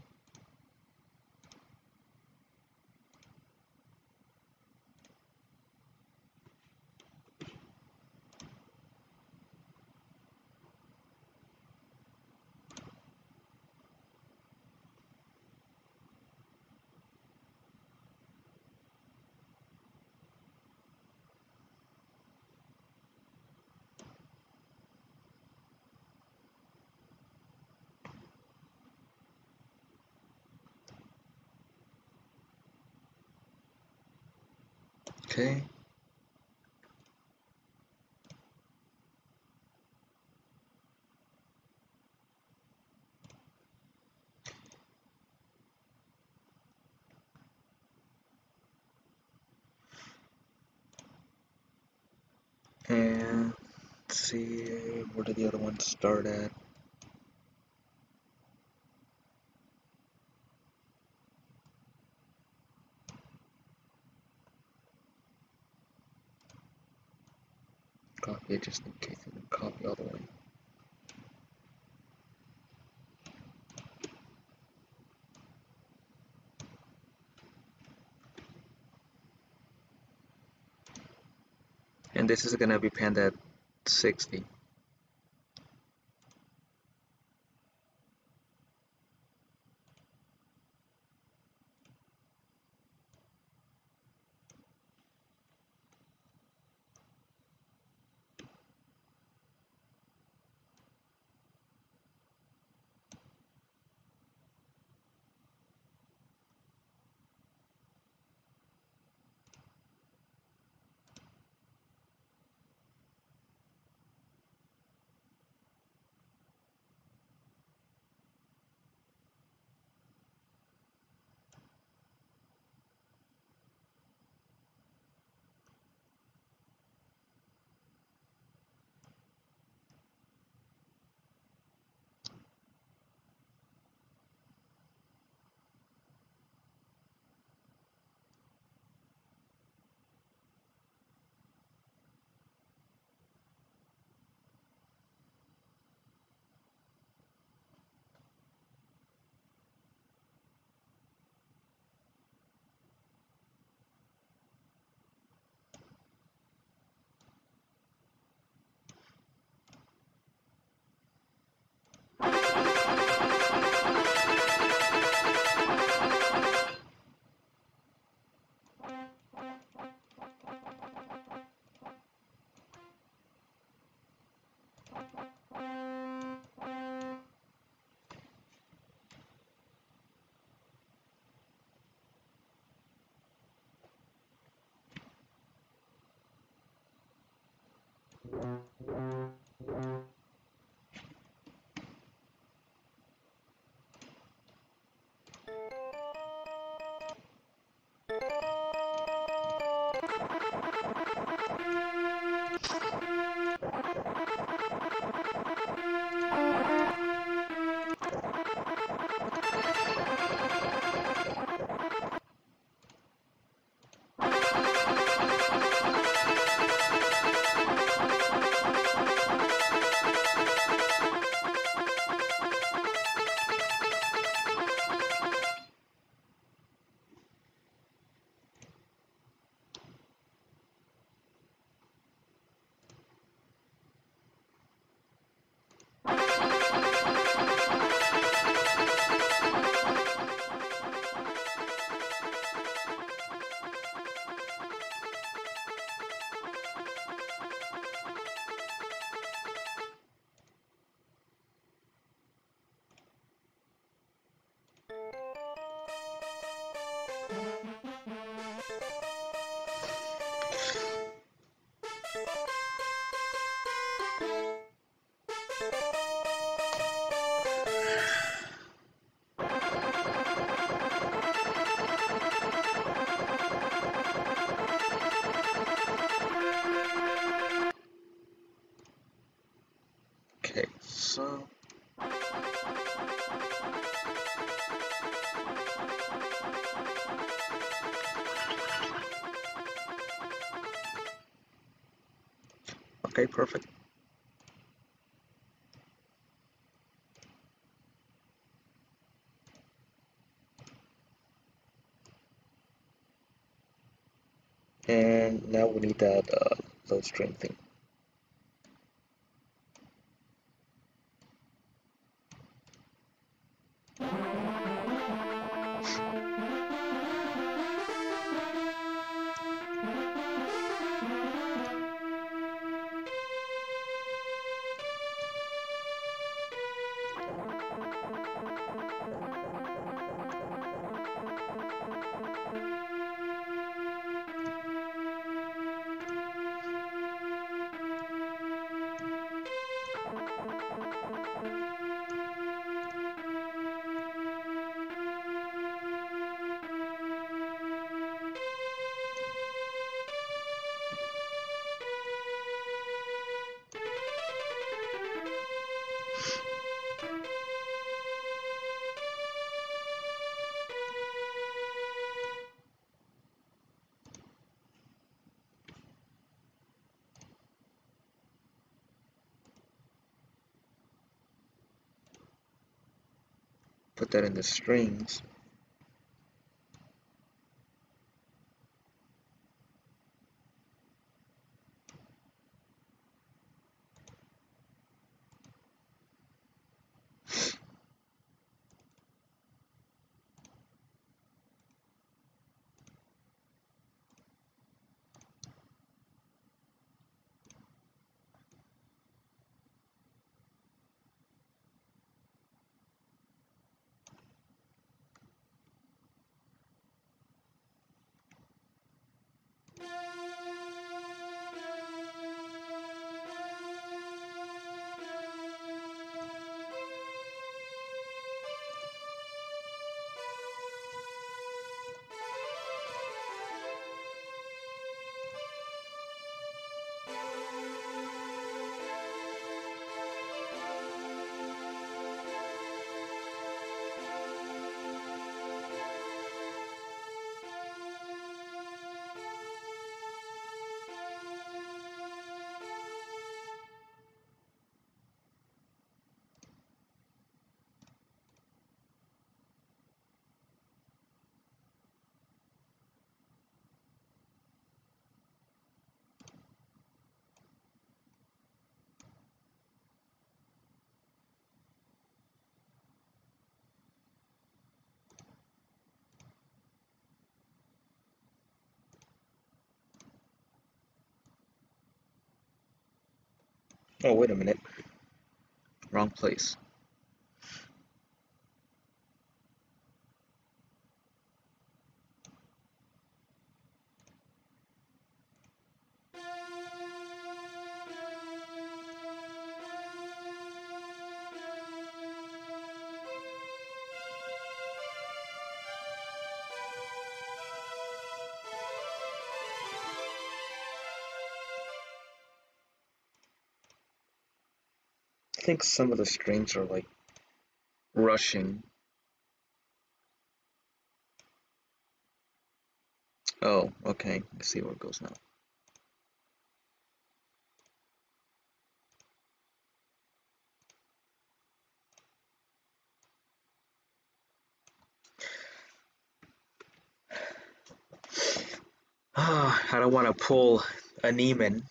A: Okay. And see, where did the other one start at? Copy just in case didn't copy all the way. And this is gonna be penned at 60. Okay, so Okay, perfect. And now we need that uh, load string thing. That in the strings. Oh, wait a minute. Wrong place. Think some of the strings are like rushing. Oh, okay. I see where it goes now. <sighs> Ah, I don't want to pull a Neiman.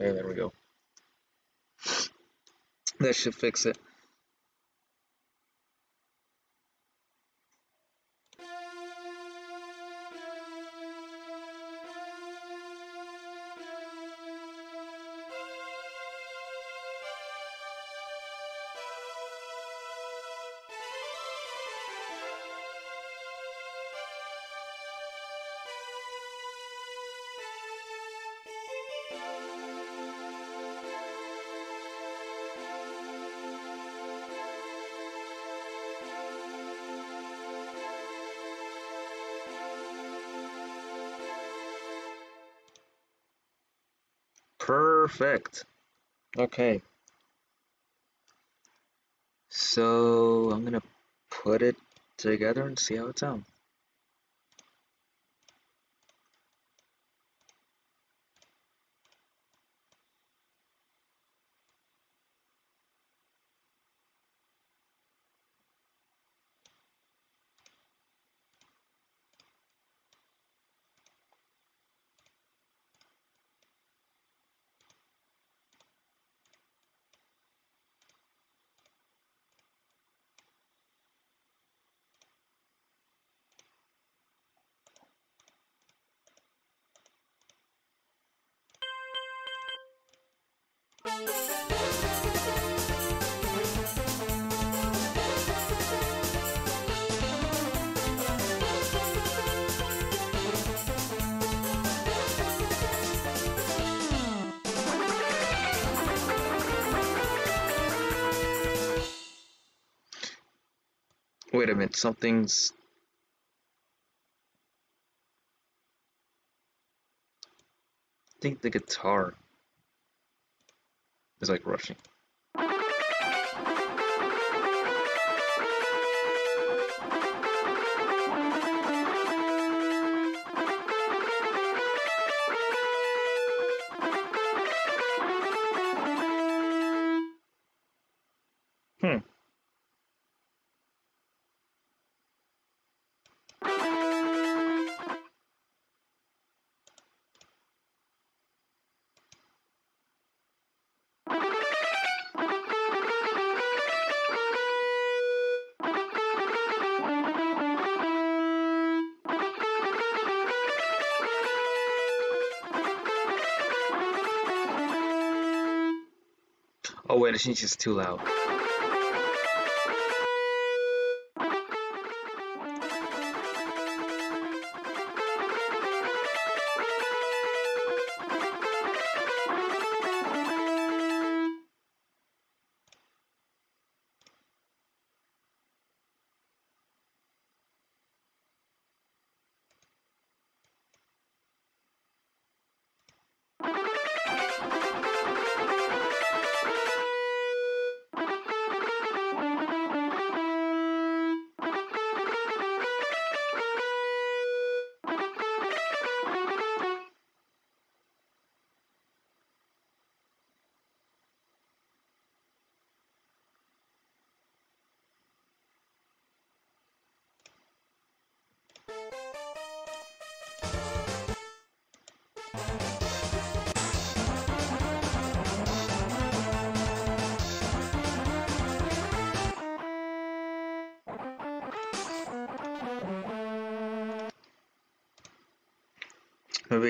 A: Okay, there we go. That should fix it. Perfect. Okay. So I'm gonna put it together and see how it sounds. Something's... I think the guitar is like rushing. Oh wait, I too loud.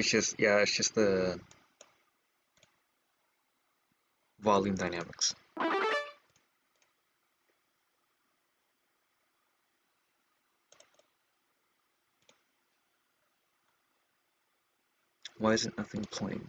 A: It's just, yeah, it's just the volume dynamics. Why isn't nothing playing?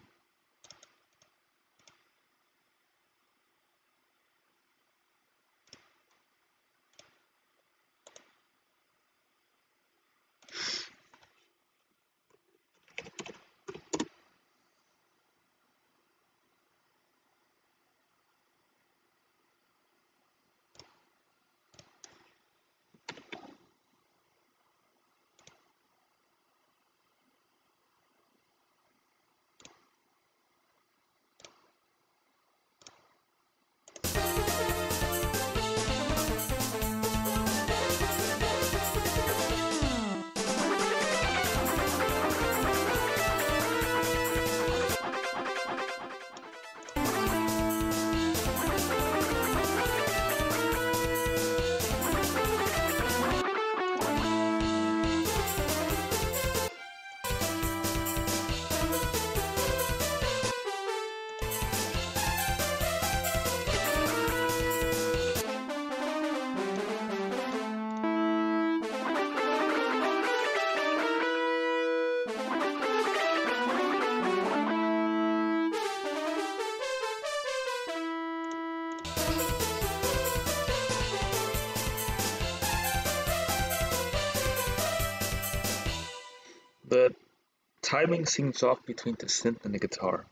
A: Timing seems off between the synth and the guitar.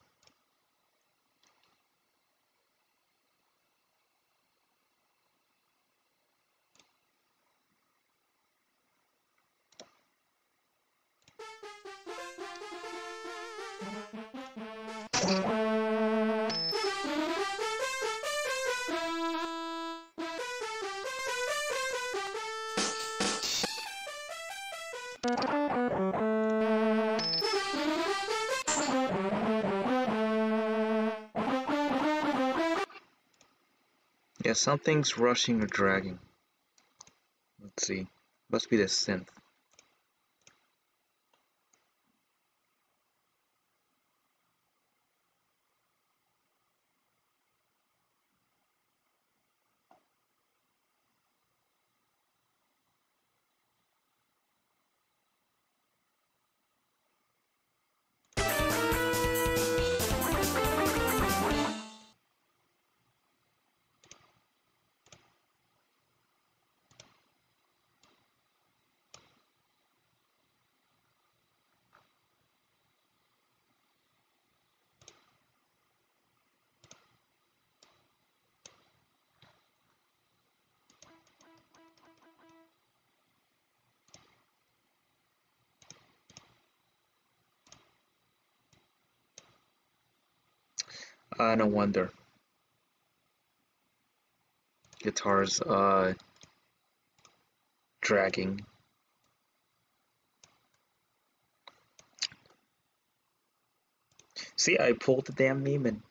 A: Yeah, something's rushing or dragging. Let's see. Must be the synth. No wonder. Guitar's uh dragging. See, I pulled the damn meme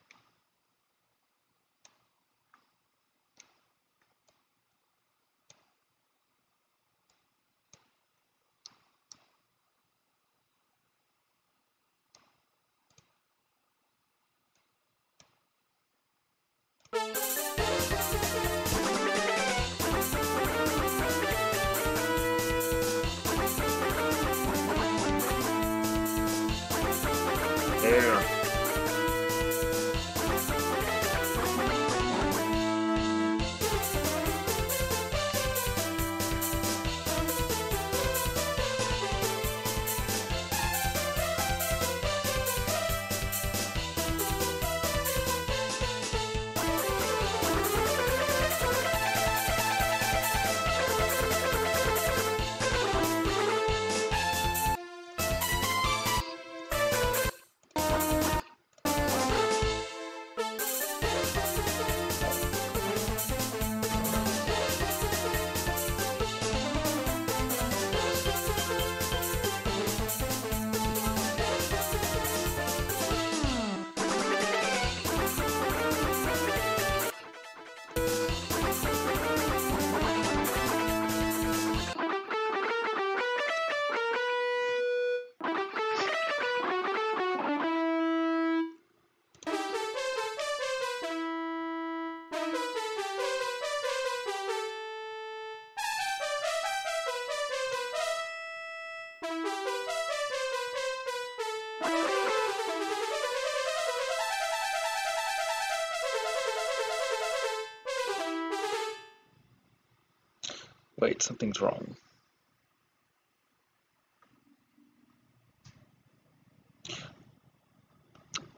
A: wrong.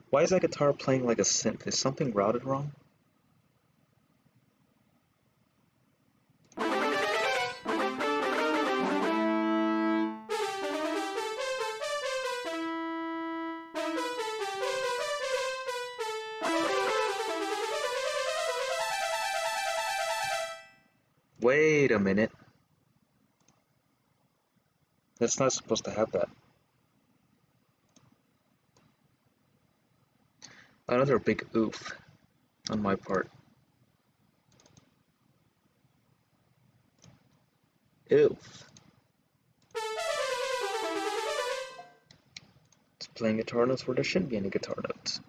A: Why is that guitar playing like a synth? Is something routed wrong? That's not supposed to have that. Another big oof on my part. Oof. It's playing guitar notes where there shouldn't be any guitar notes.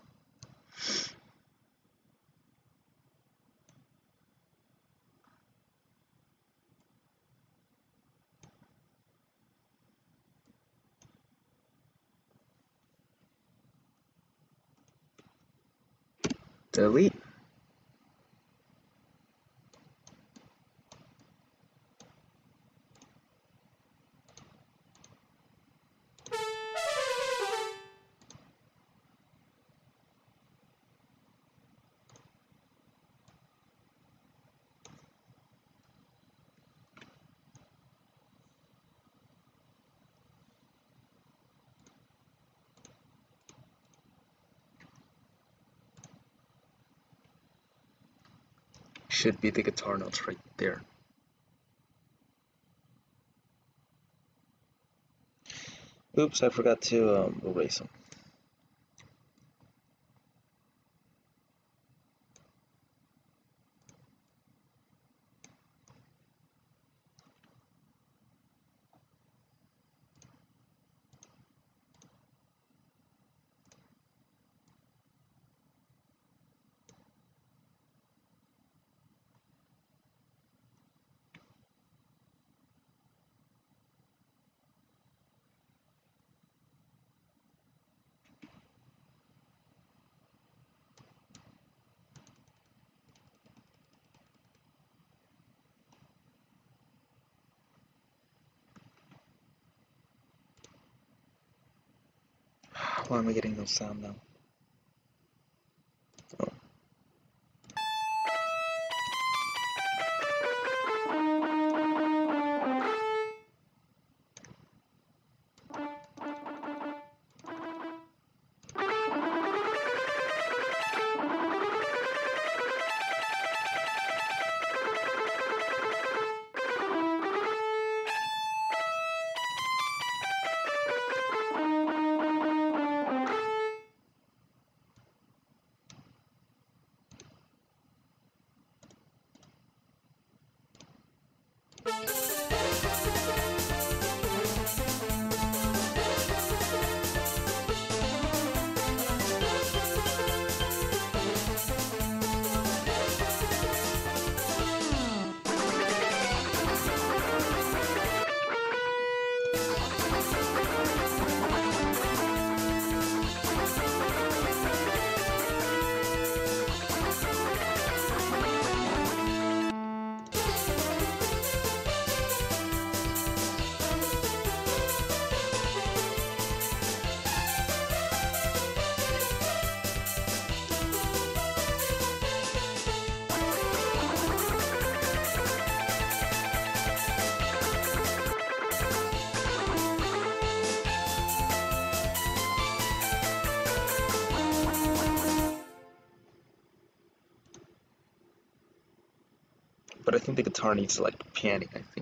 A: Delete. Should be the guitar notes right there. Oops, I forgot to um, erase them. No sound now? Needs like panning, I think.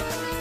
A: 何?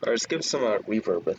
A: All right, let's give some uh, reverb.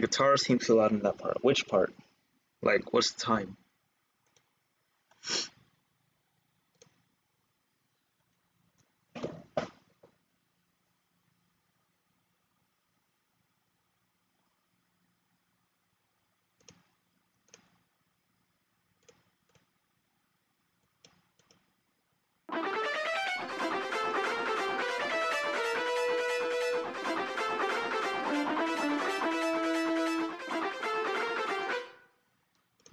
A: The guitar seems too loud in that part. Which part? Like, what's the time?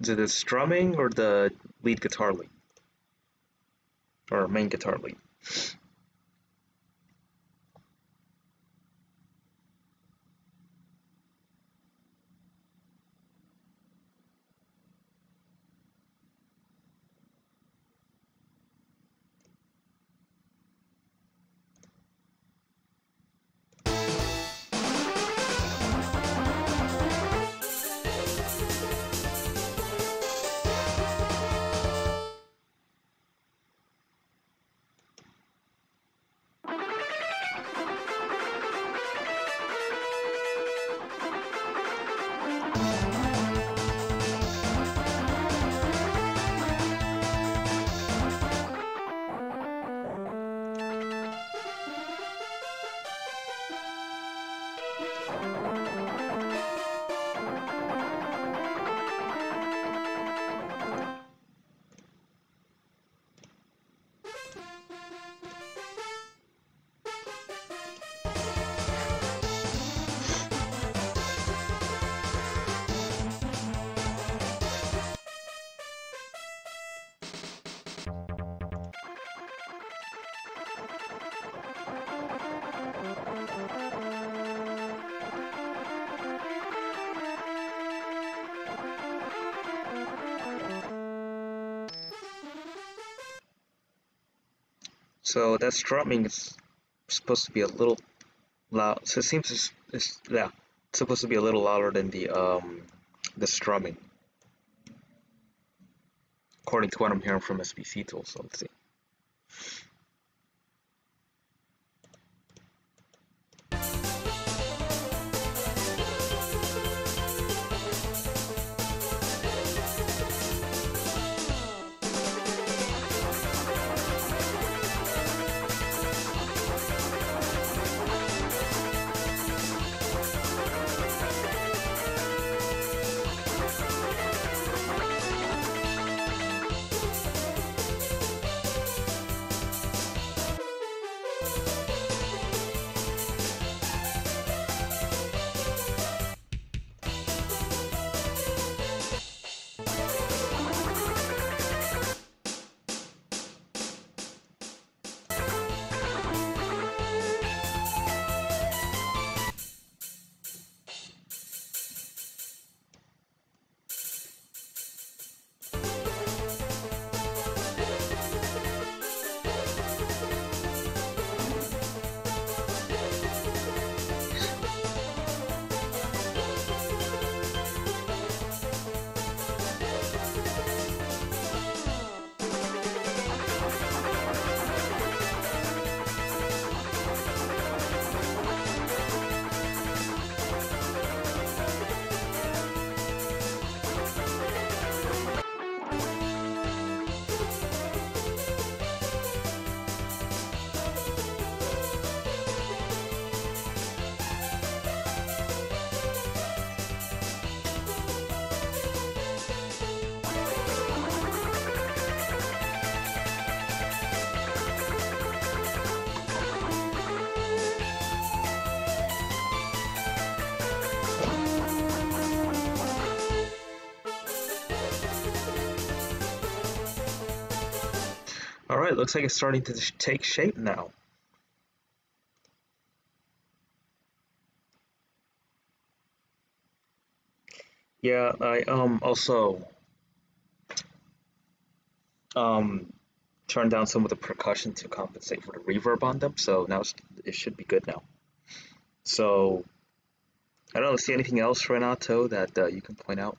A: Is it the strumming or the lead guitar lead? Or main guitar lead? So that strumming is supposed to be a little loud. So it seems it's, it's yeah, supposed to be a little louder than the um the strumming, according to what I'm hearing from SPC tools. So let's see. All right, looks like it's starting to take shape now. Yeah, I um also um turned down some of the percussion to compensate for the reverb on them, so now it should be good now. So I don't see anything else, Renato, that uh, you can point out.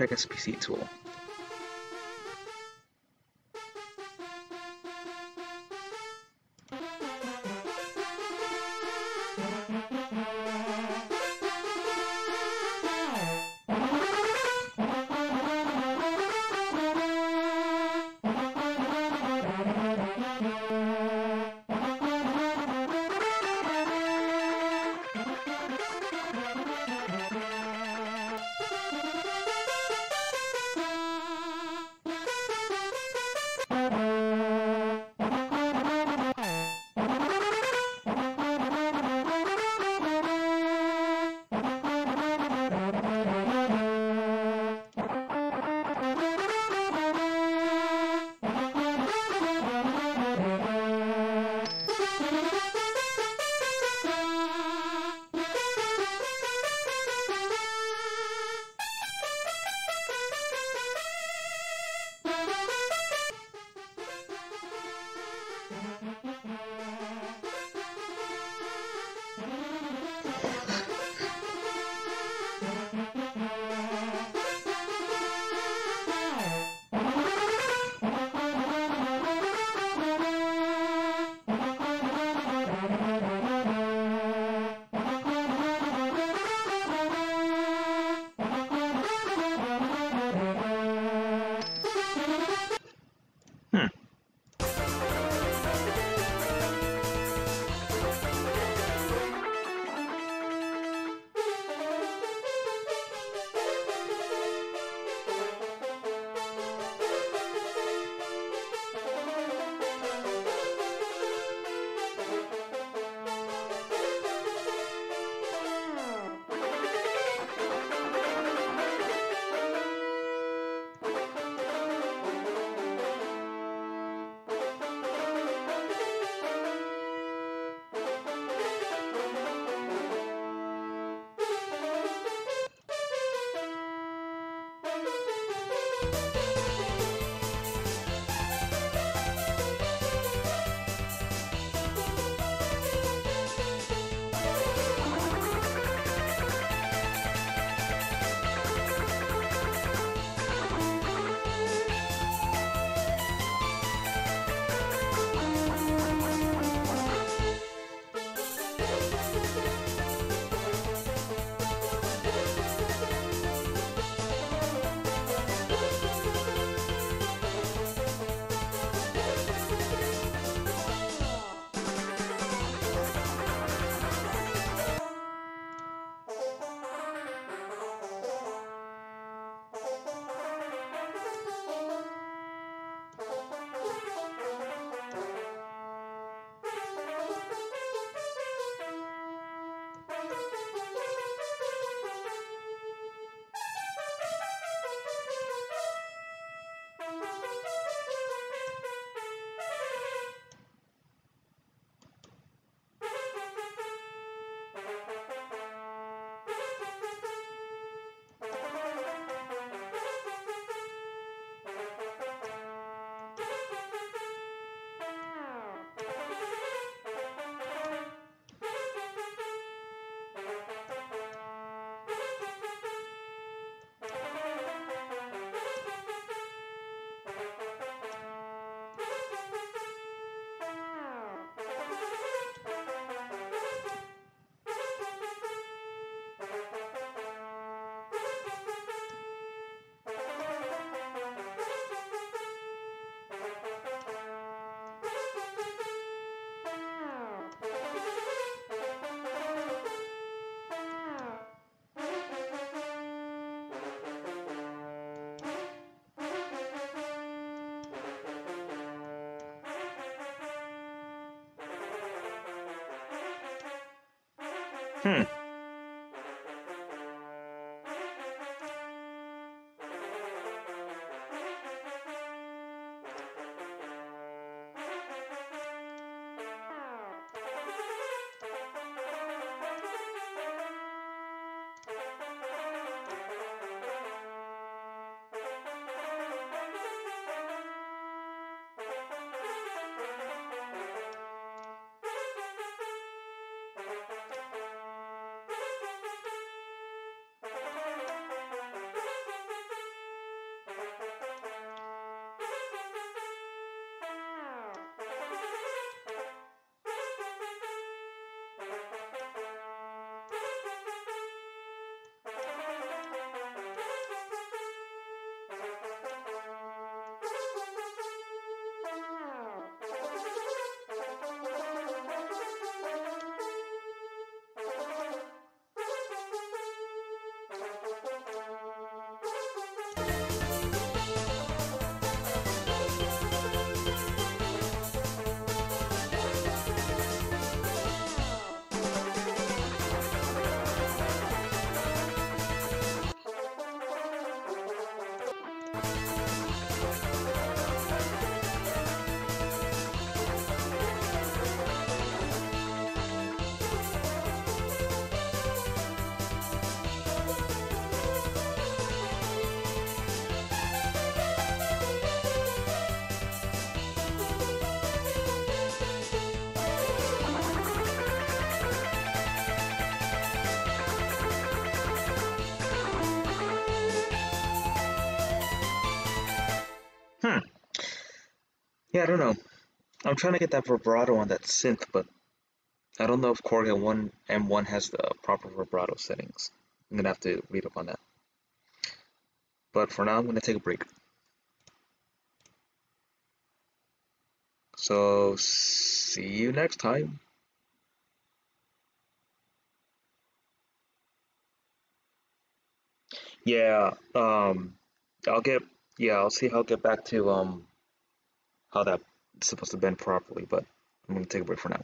A: Check SPC tool. Hmm. Yeah, I don't know. I'm trying to get that vibrato on that synth, but I don't know if Korg M1 M1 has the proper vibrato settings. I'm gonna have to read up on that. But for now, I'm gonna take a break. So see you next time. Yeah, um, I'll get yeah, I'll see how I'll get back to um how that's supposed to bend properly, but I'm gonna take a break for now.